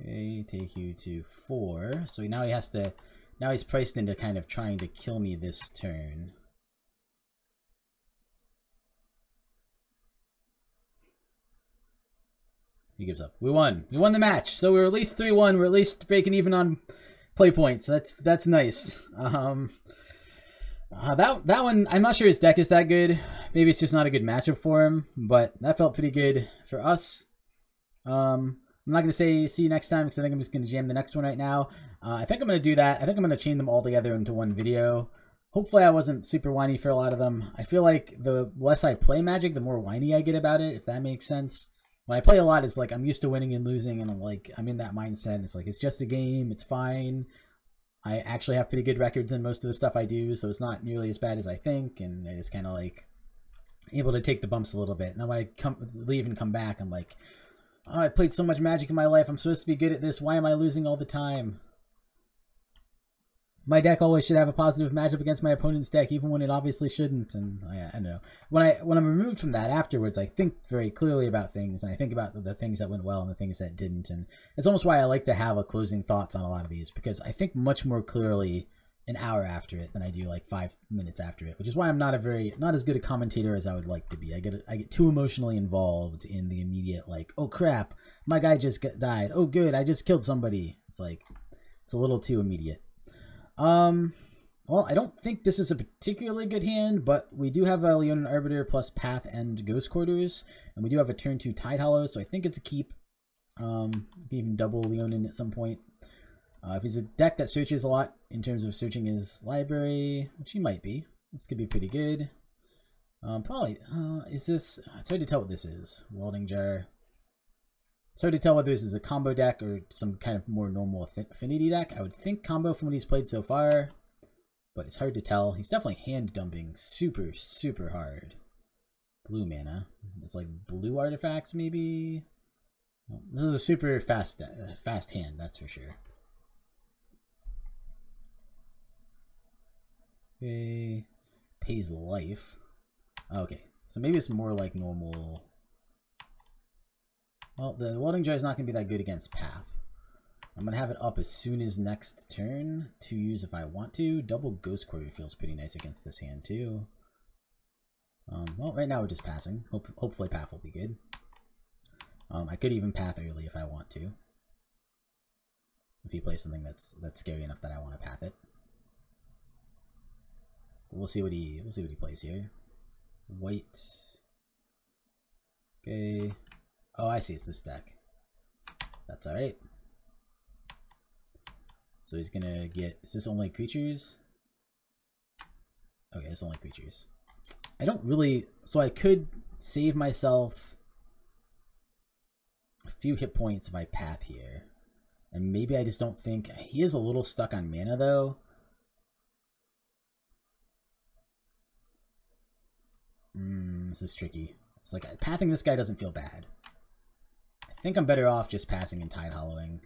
Okay, take you to four. So now he has to, now he's priced into kind of trying to kill me this turn. He gives up. We won. We won the match. So we're at least 3-1. We're at least breaking even on play points. That's that's nice. Um, uh, that that one, I'm not sure his deck is that good. Maybe it's just not a good matchup for him, but that felt pretty good for us. Um, I'm not going to say see you next time because I think I'm just going to jam the next one right now. Uh, I think I'm going to do that. I think I'm going to chain them all together into one video. Hopefully I wasn't super whiny for a lot of them. I feel like the less I play Magic, the more whiny I get about it, if that makes sense. When I play a lot, it's like I'm used to winning and losing, and I'm like, I'm in that mindset. It's like, it's just a game, it's fine. I actually have pretty good records in most of the stuff I do, so it's not nearly as bad as I think, and I just kind of like able to take the bumps a little bit. And then when I come leave and come back, I'm like, oh, I played so much Magic in my life. I'm supposed to be good at this. Why am I losing all the time? My deck always should have a positive matchup against my opponent's deck, even when it obviously shouldn't. And I, I don't know when I when I'm removed from that afterwards, I think very clearly about things, and I think about the, the things that went well and the things that didn't. And it's almost why I like to have a closing thoughts on a lot of these because I think much more clearly an hour after it than I do like five minutes after it, which is why I'm not a very not as good a commentator as I would like to be. I get I get too emotionally involved in the immediate like, oh crap, my guy just died. Oh good, I just killed somebody. It's like it's a little too immediate. Um, well, I don't think this is a particularly good hand, but we do have a Leonin Arbiter plus Path and Ghost Quarters, and we do have a turn 2 Tidehollow, so I think it's a keep. Um, even double Leonin at some point. Uh, if he's a deck that searches a lot in terms of searching his library, which he might be, this could be pretty good. Um, probably, uh, is this, it's hard to tell what this is. Welding Jar. It's hard to tell whether this is a combo deck or some kind of more normal affinity deck. I would think combo from what he's played so far, but it's hard to tell. He's definitely hand dumping super, super hard. Blue mana. It's like blue artifacts, maybe? Well, this is a super fast, uh, fast hand, that's for sure. Okay. Pays life. Okay, so maybe it's more like normal well, the welding jar is not going to be that good against Path. I'm going to have it up as soon as next turn to use if I want to. Double Ghost Quarter feels pretty nice against this hand too. Um, well, right now we're just passing. Hope, hopefully Path will be good. Um, I could even Path early if I want to. If he plays something that's that's scary enough that I want to Path it. We'll see what he we'll see what he plays here. White. Okay. Oh, I see. It's this deck. That's alright. So he's gonna get... Is this only creatures? Okay, it's only creatures. I don't really... So I could save myself a few hit points if I path here. And maybe I just don't think... He is a little stuck on mana, though. Hmm, this is tricky. It's like, pathing this guy doesn't feel bad think I'm better off just passing and Tidehollowing.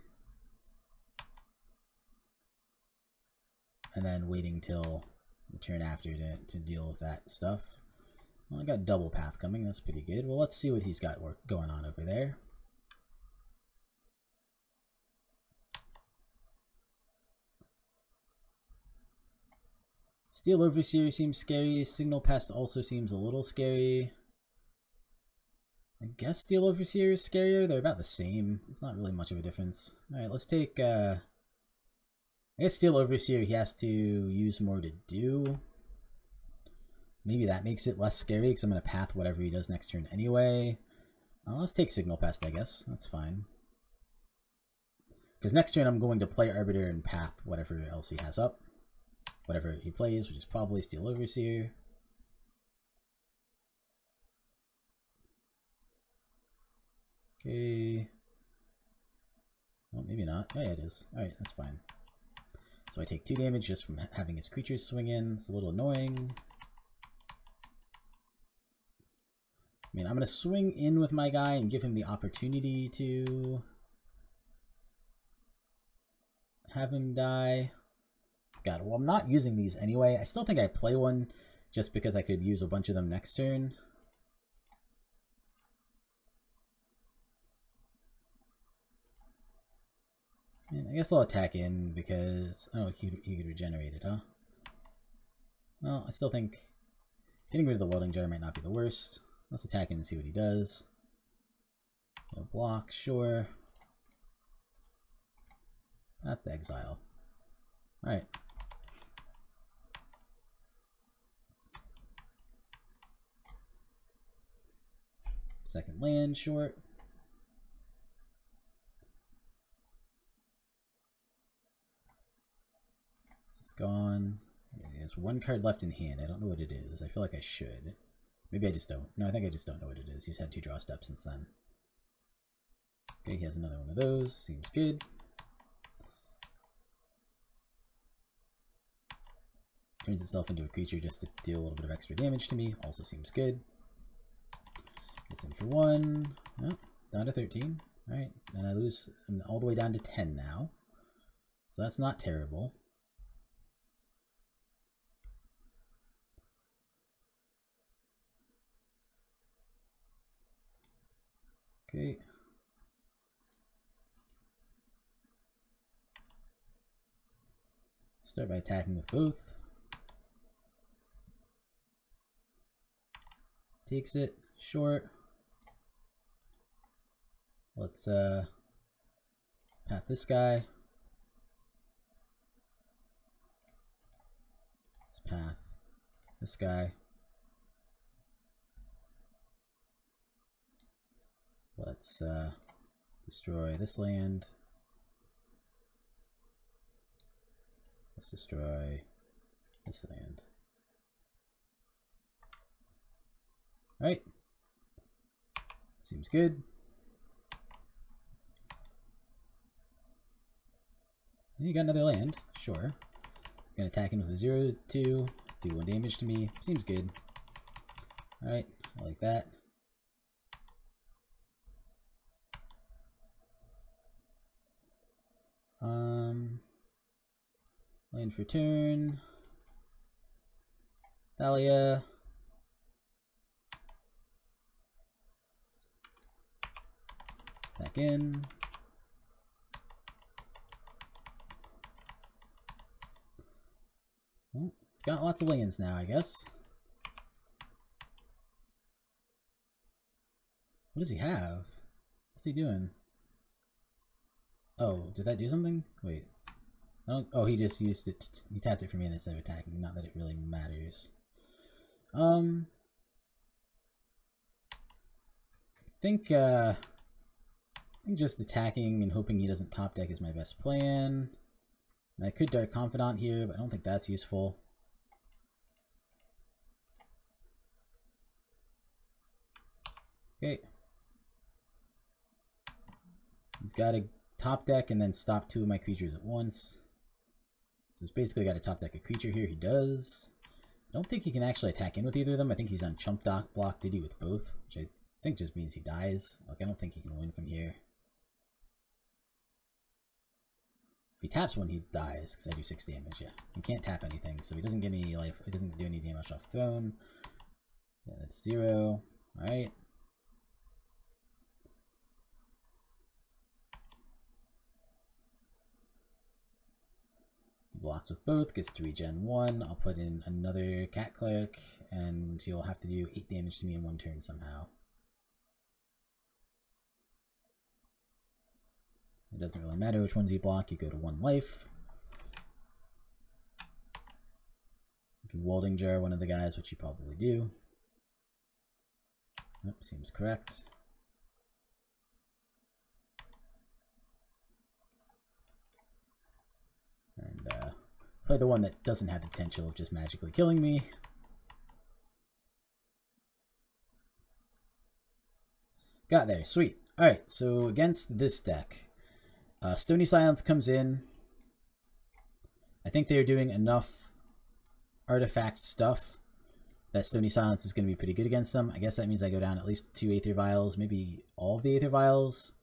And then waiting till the turn after to, to deal with that stuff. Well, I got double path coming. That's pretty good. Well, let's see what he's got work going on over there. Steel Overseer seems scary. Signal Pest also seems a little scary. I guess Steel Overseer is scarier. They're about the same. It's not really much of a difference. Alright, let's take, uh... I guess Steel Overseer he has to use more to do. Maybe that makes it less scary because I'm going to path whatever he does next turn anyway. Uh, let's take Signal Pest, I guess. That's fine. Because next turn I'm going to play Arbiter and path whatever else he has up. Whatever he plays, which is probably Steel Overseer. Okay. Well, maybe not. Oh, yeah, it is. Alright, that's fine. So I take 2 damage just from having his creatures swing in. It's a little annoying. I mean, I'm going to swing in with my guy and give him the opportunity to have him die. God, well, I'm not using these anyway. I still think I play one just because I could use a bunch of them next turn. I guess I'll attack in because oh he he could regenerate it, huh? Well, I still think getting rid of the welding jar might not be the worst. Let's attack in and see what he does. No block, sure. Not the exile. Alright. Second land, short. Gone. There's one card left in hand. I don't know what it is. I feel like I should. Maybe I just don't. No, I think I just don't know what it is. He's had two draw steps since then. Okay, he has another one of those. Seems good. Turns itself into a creature just to deal a little bit of extra damage to me. Also seems good. Gets in for one. Oh, down to 13. Alright, and I lose I'm all the way down to 10 now. So that's not terrible. Okay. Start by attacking with both. Takes it short. Let's uh path this guy. Let's path this guy. Let's uh, destroy this land. Let's destroy this land. Alright. Seems good. You got another land, sure. It's gonna attack him with a 0 2, do 1 damage to me. Seems good. Alright, I like that. Um, land for turn. Thalia. Back in. Well, it's got lots of lands now, I guess. What does he have? What's he doing? Oh, did that do something? Wait. Oh, oh he just used it. he tapped it for me instead of attacking. Not that it really matters. Um. I think, uh. I think just attacking and hoping he doesn't top deck is my best plan. I could Dark Confidant here, but I don't think that's useful. Okay. He's got to top deck and then stop two of my creatures at once. So he's basically got a top deck a creature here. He does. I don't think he can actually attack in with either of them. I think he's on chump dock block Did he with both, which I think just means he dies. Like, I don't think he can win from here. If he taps one, he dies, because I do 6 damage, yeah. He can't tap anything, so he doesn't get any life, he doesn't do any damage off throne. Yeah, that's 0. Alright. Blocks with both, gets to regen 1. I'll put in another Cat Cleric, and he'll have to do 8 damage to me in one turn somehow. It doesn't really matter which ones you block, you go to 1 life. You can Welding Jar one of the guys, which you probably do. Yep, seems correct. And uh, play the one that doesn't have the potential of just magically killing me. Got there, sweet. Alright, so against this deck, uh, Stony Silence comes in. I think they're doing enough artifact stuff that Stony Silence is going to be pretty good against them. I guess that means I go down at least two Aether Vials, maybe all the Aether Vials.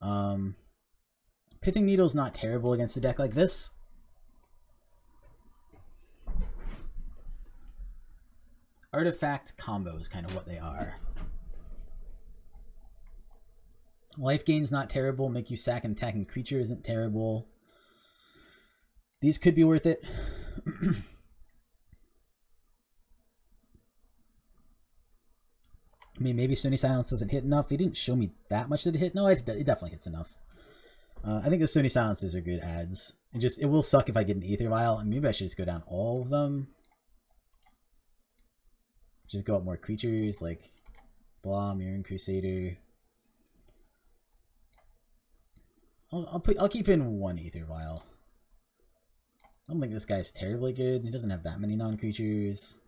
Um, Pithing Needle's not terrible against a deck like this. Artifact combo is kind of what they are. Life gain's not terrible. Make you sack an attacking creature isn't terrible. These could be worth it. I mean, maybe Stony Silence doesn't hit enough. He didn't show me that much that it hit. No, it, it definitely hits enough. Uh, I think the Stony Silences are good ads. And just, it will suck if I get an Aether Vial. And maybe I should just go down all of them. Just go up more creatures like Blah, Mirran Crusader. I'll, I'll, put, I'll keep in one Aether Vial. I don't think this guy's terribly good. He doesn't have that many non-creatures.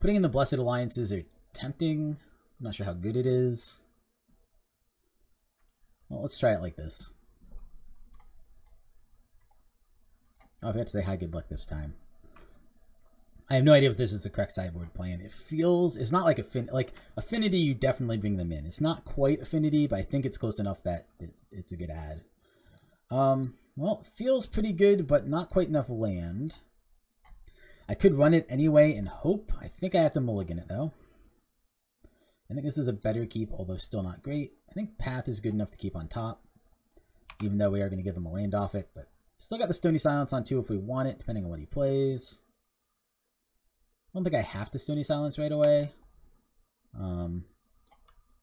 Putting in the Blessed Alliances are tempting. I'm not sure how good it is. Well, let's try it like this. Oh, I forgot to say hi, good luck this time. I have no idea if this is the correct sideboard plan. It feels it's not like affin like affinity. You definitely bring them in. It's not quite affinity, but I think it's close enough that it, it's a good ad. Um, well, feels pretty good, but not quite enough land. I could run it anyway and hope. I think I have to mulligan it though. I think this is a better keep, although still not great. I think Path is good enough to keep on top, even though we are going to give them a land off it. But still got the Stony Silence on too if we want it, depending on what he plays. I don't think I have to Stony Silence right away. Um,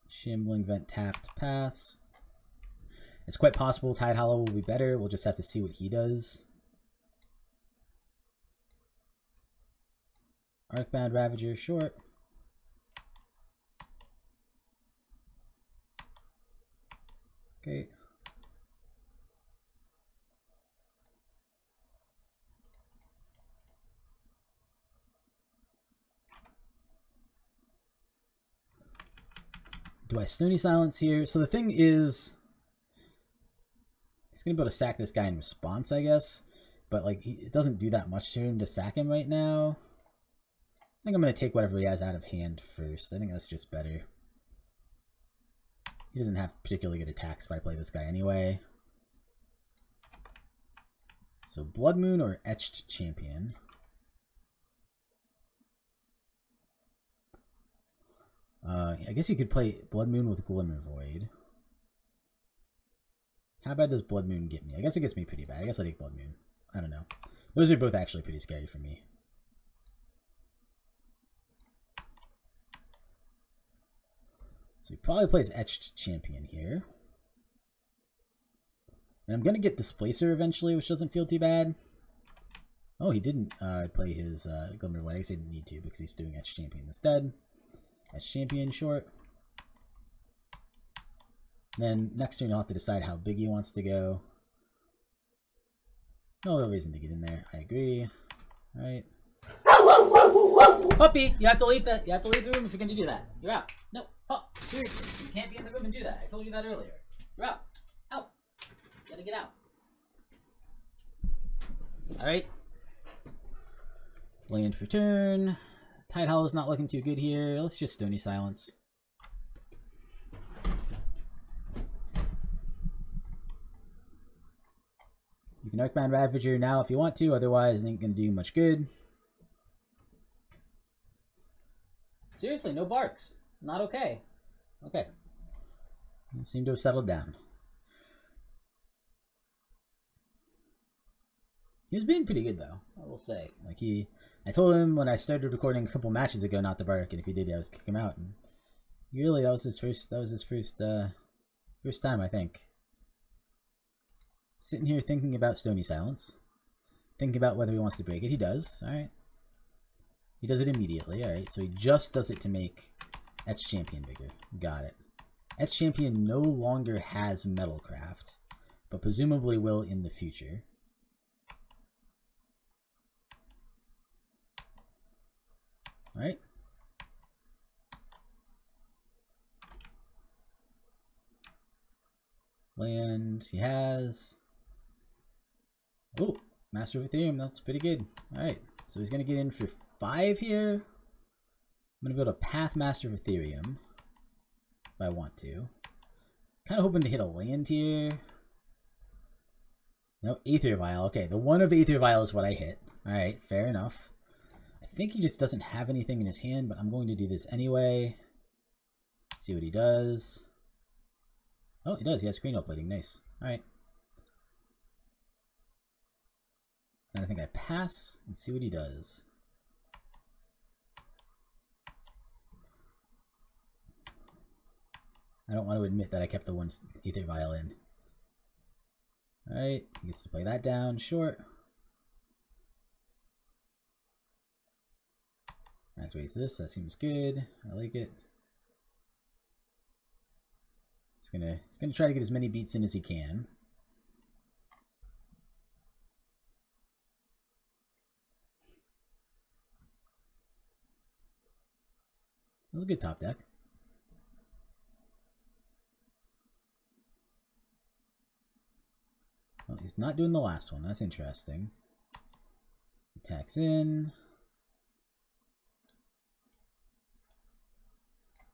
Shambling Vent tapped pass. It's quite possible Tidehollow will be better. We'll just have to see what he does. Arcbound Ravager, short. Okay. Do I Stony Silence here? So the thing is, he's going to be able to sack this guy in response, I guess. But, like, he, it doesn't do that much to him to sack him right now. I think I'm going to take whatever he has out of hand first. I think that's just better. He doesn't have particularly good attacks if I play this guy anyway. So Blood Moon or Etched Champion. Uh, I guess you could play Blood Moon with Glimmer Void. How bad does Blood Moon get me? I guess it gets me pretty bad. I guess I take Blood Moon. I don't know. Those are both actually pretty scary for me. So he probably plays Etched Champion here. And I'm going to get Displacer eventually, which doesn't feel too bad. Oh, he didn't uh, play his uh, Glimmer Void. I guess he didn't need to because he's doing Etched Champion instead. Etched Champion short. then next turn, you'll have to decide how big he wants to go. No real reason to get in there. I agree. All right. Puppy, you have to leave the you have to leave the room if you're going to do that. You're out. No. Oh, seriously, you can't be in the room and do that. I told you that earlier. You're out. Out. You gotta get out. Alright. Land for turn. Tidehollow's not looking too good here. Let's just Stony Silence. You can Arcbound Ravager now if you want to, otherwise it ain't gonna do much good. Seriously, no barks. Not okay. Okay. You seem to have settled down. He was being pretty good though, I will say. Like he I told him when I started recording a couple matches ago not to bark, and if he did I was kick him out and really that was his first that was his first uh first time I think. Sitting here thinking about Stony Silence. Thinking about whether he wants to break it. He does, alright. He does it immediately, alright. So he just does it to make Etched Champion bigger. Got it. Etched Champion no longer has Metalcraft, but presumably will in the future. Alright. Land he has. Oh, Master of Etherium, that's pretty good. Alright, so he's going to get in for five here. I'm going to build a Path Master of Etherium. If I want to. Kind of hoping to hit a land here. No, Aether Vial. Okay, the one of Aether Vial is what I hit. Alright, fair enough. I think he just doesn't have anything in his hand, but I'm going to do this anyway. See what he does. Oh, he does. He has cranial plating. Nice. Alright. And I think I pass and see what he does. I don't want to admit that I kept the one Aether Vial in. Alright, he gets to play that down, short. Activates this, that seems good. I like it. He's gonna he's gonna try to get as many beats in as he can. That was a good top deck. Well, he's not doing the last one. That's interesting. Attacks in.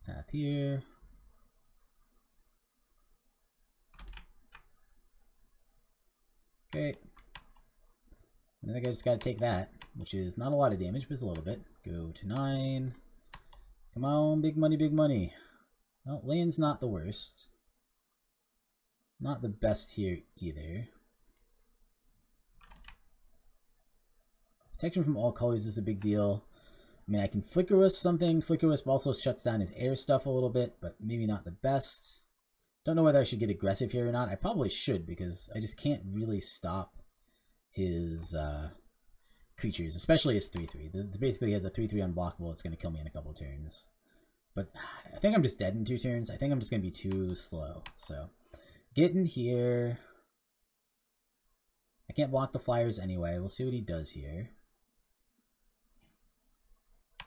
Path here. Okay. I think I just gotta take that, which is not a lot of damage, but it's a little bit. Go to 9. Come on, big money, big money. Well, land's not the worst. Not the best here either. Protection from all colors is a big deal. I mean, I can Flicker Wisp something. Flicker Wisp also shuts down his air stuff a little bit, but maybe not the best. Don't know whether I should get aggressive here or not. I probably should because I just can't really stop his uh, creatures, especially his 3-3. This basically has a 3-3 unblockable. It's going to kill me in a couple turns. But I think I'm just dead in two turns. I think I'm just going to be too slow. So get in here. I can't block the flyers anyway. We'll see what he does here.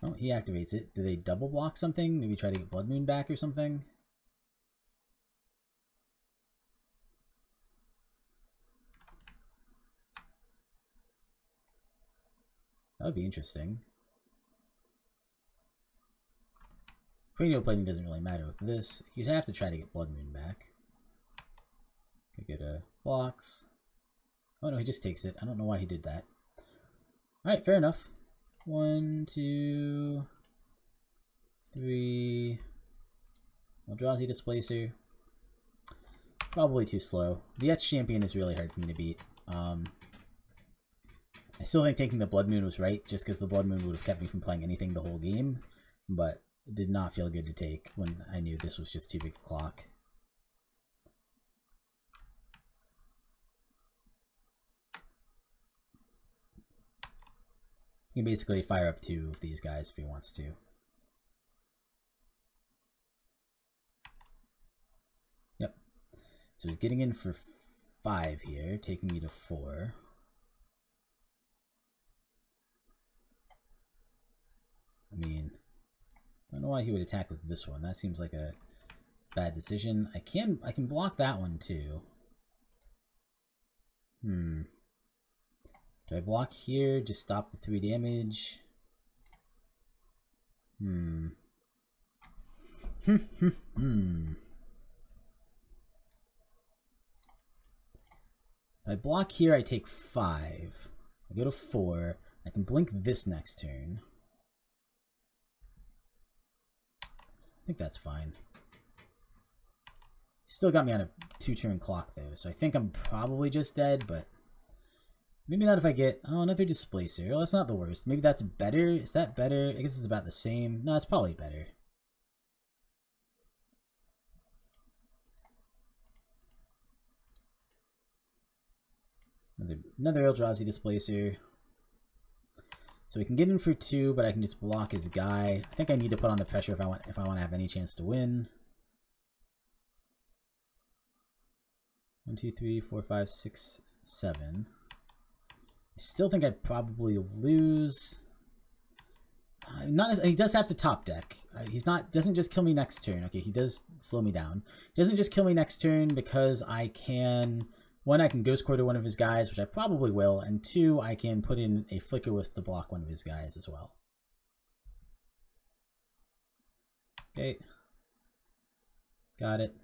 Oh, he activates it. Do they double block something? Maybe try to get Blood Moon back or something? That would be interesting. Cranial plating doesn't really matter with this. You'd have to try to get Blood Moon back. Could get a blocks. Oh no, he just takes it. I don't know why he did that. Alright, fair enough. One, two, three. Eldrazi Displacer. Probably too slow. The Etch Champion is really hard for me to beat. Um, I still think taking the Blood Moon was right, just because the Blood Moon would have kept me from playing anything the whole game, but it did not feel good to take when I knew this was just too big a clock. He can basically fire up two of these guys if he wants to. Yep. So he's getting in for five here, taking me to four. I mean, I don't know why he would attack with this one. That seems like a bad decision. I can I can block that one too. Hmm. Do I block here? Just stop the three damage. Hmm. hmm. If I block here, I take five. I go to four. I can blink this next turn. I think that's fine. Still got me on a two-turn clock, though, so I think I'm probably just dead, but... Maybe not if I get... Oh, another Displacer. Well, that's not the worst. Maybe that's better? Is that better? I guess it's about the same. No, it's probably better. Another, another Eldrazi Displacer. So we can get in for two, but I can just block his guy. I think I need to put on the pressure if I want if I want to have any chance to win. One, two, three, four, five, six, seven. I still think I'd probably lose. Uh, not as, he does have to top deck. Uh, he's not doesn't just kill me next turn. Okay, he does slow me down. He doesn't just kill me next turn because I can one, I can Ghost Quarter one of his guys, which I probably will, and two, I can put in a Flicker Wisp to block one of his guys as well. Okay. Got it.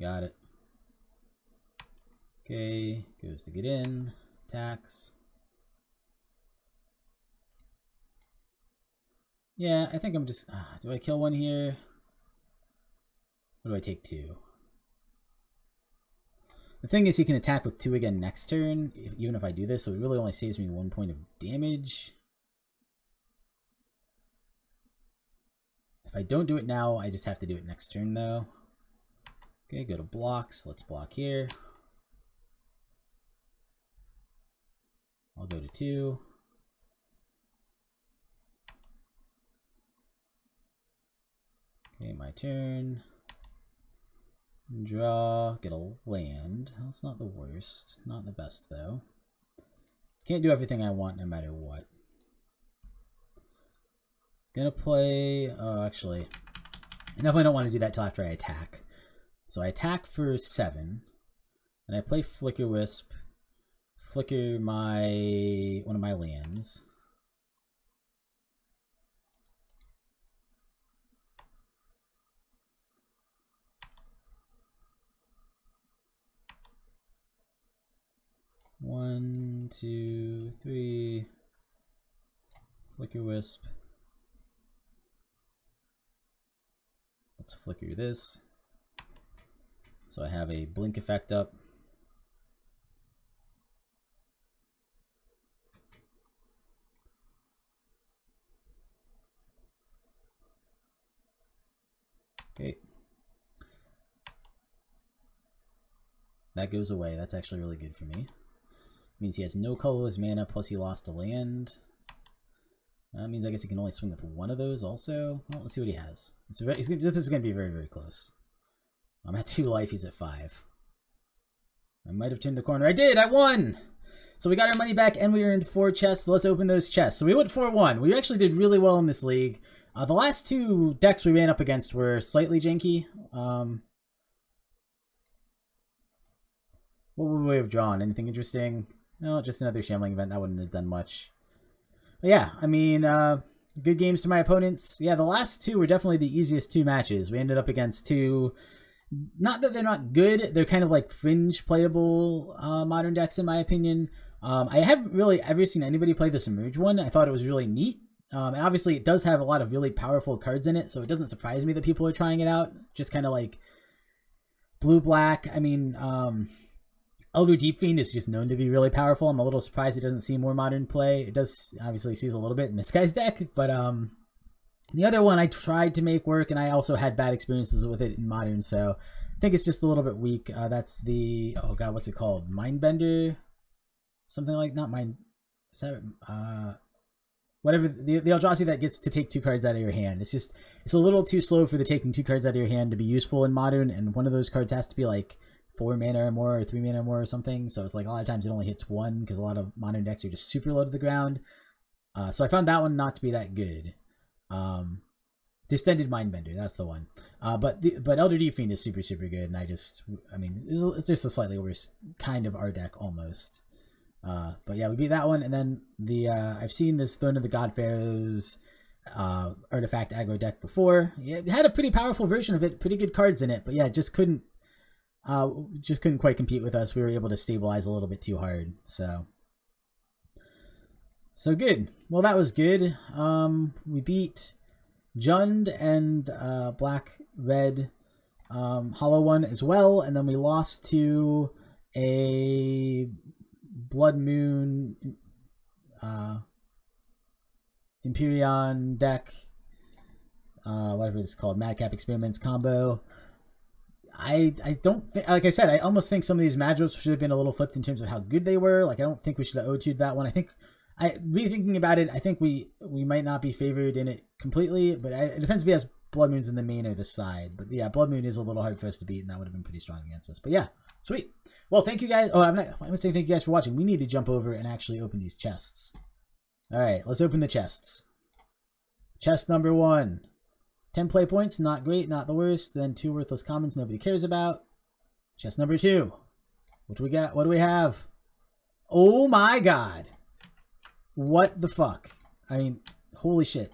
Got it. Okay, goes to get in, attacks. Yeah, I think I'm just, uh, do I kill one here? What do I take two? The thing is, he can attack with two again next turn, even if I do this, so it really only saves me one point of damage. If I don't do it now, I just have to do it next turn, though. Okay, go to blocks. Let's block here. I'll go to two. Okay, my turn. Draw, get a land. That's not the worst. Not the best, though. Can't do everything I want no matter what. Gonna play... Oh, actually... I definitely don't want to do that till after I attack. So I attack for 7. And I play Flicker Wisp. Flicker my... one of my lands. One, two, three. Flicker Wisp. Let's flicker this. So I have a blink effect up. Okay. That goes away. That's actually really good for me. Means he has no colorless mana, plus he lost a land. That means I guess he can only swing with one of those also. Well, let's see what he has. Very, this is going to be very, very close. I'm at two life, he's at five. I might have turned the corner. I did! I won! So we got our money back and we earned four chests. Let's open those chests. So we went 4-1. We actually did really well in this league. Uh, the last two decks we ran up against were slightly janky. Um, what would we have drawn? Anything interesting? No, just another Shambling Vent. That wouldn't have done much. But yeah, I mean, uh, good games to my opponents. Yeah, the last two were definitely the easiest two matches. We ended up against two. Not that they're not good, they're kind of like fringe playable uh, modern decks, in my opinion. Um, I haven't really ever seen anybody play the Submerge one. I thought it was really neat. Um, and obviously, it does have a lot of really powerful cards in it, so it doesn't surprise me that people are trying it out. Just kind of like blue black. I mean, um, Elder Deep Fiend is just known to be really powerful. I'm a little surprised it doesn't see more modern play. It does obviously sees a little bit in this guy's deck, but um, the other one I tried to make work, and I also had bad experiences with it in modern, so I think it's just a little bit weak. Uh, that's the oh god, what's it called? Mindbender, something like not mind. Is that uh, whatever the the Eldrazi that gets to take two cards out of your hand. It's just it's a little too slow for the taking two cards out of your hand to be useful in modern, and one of those cards has to be like four mana or more or three mana or more or something. So it's like a lot of times it only hits one because a lot of modern decks are just super low to the ground. Uh, so I found that one not to be that good. Um, Distended Mindbender, that's the one. Uh, but the, but Elder Deep Fiend is super super good, and I just I mean it's, it's just a slightly worse kind of our deck almost. Uh, but yeah, we beat that one, and then the uh, I've seen this Throne of the God Pharaohs uh, artifact aggro deck before. It had a pretty powerful version of it, pretty good cards in it, but yeah, just couldn't uh, just couldn't quite compete with us. We were able to stabilize a little bit too hard. So, so good. Well, that was good. Um, we beat Jund and uh, Black Red um, Hollow One as well, and then we lost to a Blood Moon uh, Emperion deck, uh, whatever it's called, Madcap Experiments combo. I I don't think like I said I almost think some of these matchups should have been a little flipped in terms of how good they were. Like I don't think we should have OT'd that one. I think I rethinking about it, I think we we might not be favored in it completely, but I, it depends if he has Blood Moons in the main or the side. But yeah, Blood Moon is a little hard for us to beat, and that would have been pretty strong against us. But yeah, sweet. Well, thank you guys. Oh, I'm not. I'm gonna say thank you guys for watching. We need to jump over and actually open these chests. All right, let's open the chests. Chest number one. 10 play points, not great, not the worst. Then two worthless commons nobody cares about. Chest number two. What do we got? What do we have? Oh my god. What the fuck? I mean, holy shit.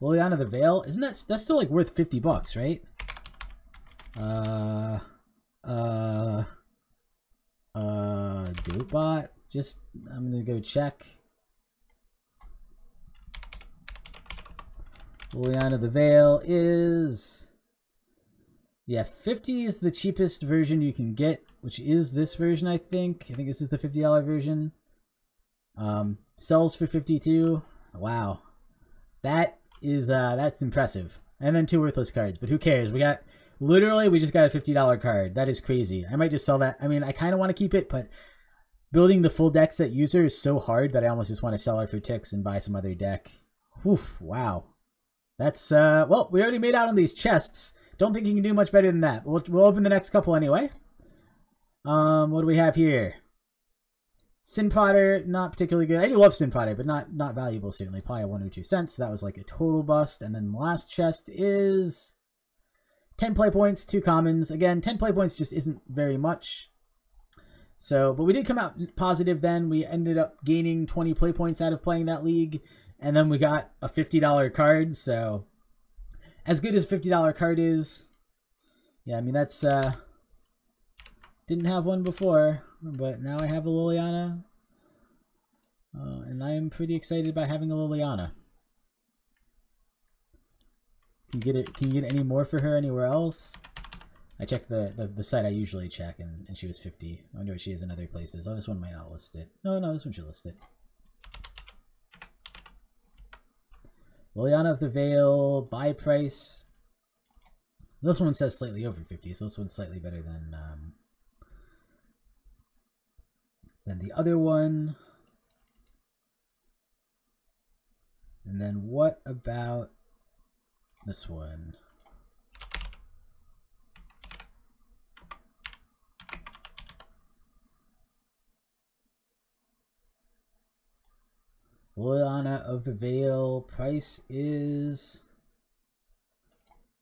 Liliana the Veil? Isn't that that's still like worth 50 bucks, right? Uh uh uh Goatbot. Just I'm gonna go check. Liliana the Veil is... Yeah, 50 is the cheapest version you can get, which is this version, I think. I think this is the $50 version. Um, sells for 52. Wow. That is, uh, that's impressive. And then two worthless cards. But who cares? We got literally we just got a fifty dollar card. That is crazy. I might just sell that. I mean, I kind of want to keep it, but building the full deck set user is so hard that I almost just want to sell it for ticks and buy some other deck. Oof! Wow. That's uh. Well, we already made out on these chests. Don't think you can do much better than that. We'll we'll open the next couple anyway. Um, what do we have here? Sin Prodder, not particularly good. I do love Sin Prodder, but not not valuable certainly. Probably one or two cents. So that was like a total bust. And then the last chest is 10 play points, two commons. Again, 10 play points just isn't very much. So, but we did come out positive then. We ended up gaining 20 play points out of playing that league. And then we got a $50 card. So, as good as a $50 card is, yeah, I mean, that's, uh, didn't have one before, but now I have a Liliana. Uh, and I am pretty excited about having a Liliana. Can you get it? Can you get any more for her anywhere else? I checked the, the, the site I usually check, and, and she was 50. I wonder what she is in other places. Oh, this one might not list it. No, no, this one should list it. Liliana of the Veil, buy price. This one says slightly over 50, so this one's slightly better than um, than the other one. And then what about this one? Liliana of the Veil price is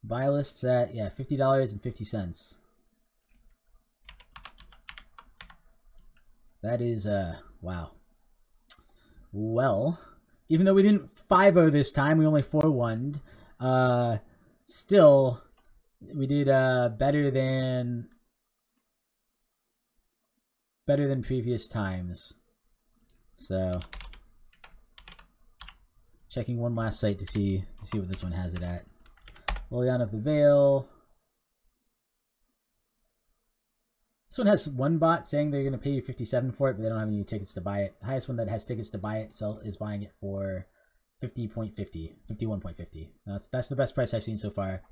buy lists at yeah fifty dollars and fifty cents. That is uh wow. Well, even though we didn't 5-0 this time, we only 4-1'd. Uh still we did uh better than better than previous times. So checking one last site to see to see what this one has it at. Liliana of the Veil. This one has one bot saying they're going to pay you 57 for it, but they don't have any tickets to buy it. The highest one that has tickets to buy it sell, is buying it for 50.50, 51.50. That's, that's the best price I've seen so far.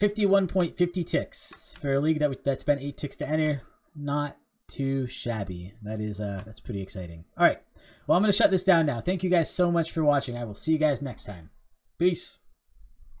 51.50 ticks for a league that that spent 8 ticks to enter. Not too shabby. That is uh that's pretty exciting. All right. Well, I'm going to shut this down now. Thank you guys so much for watching. I will see you guys next time. Peace.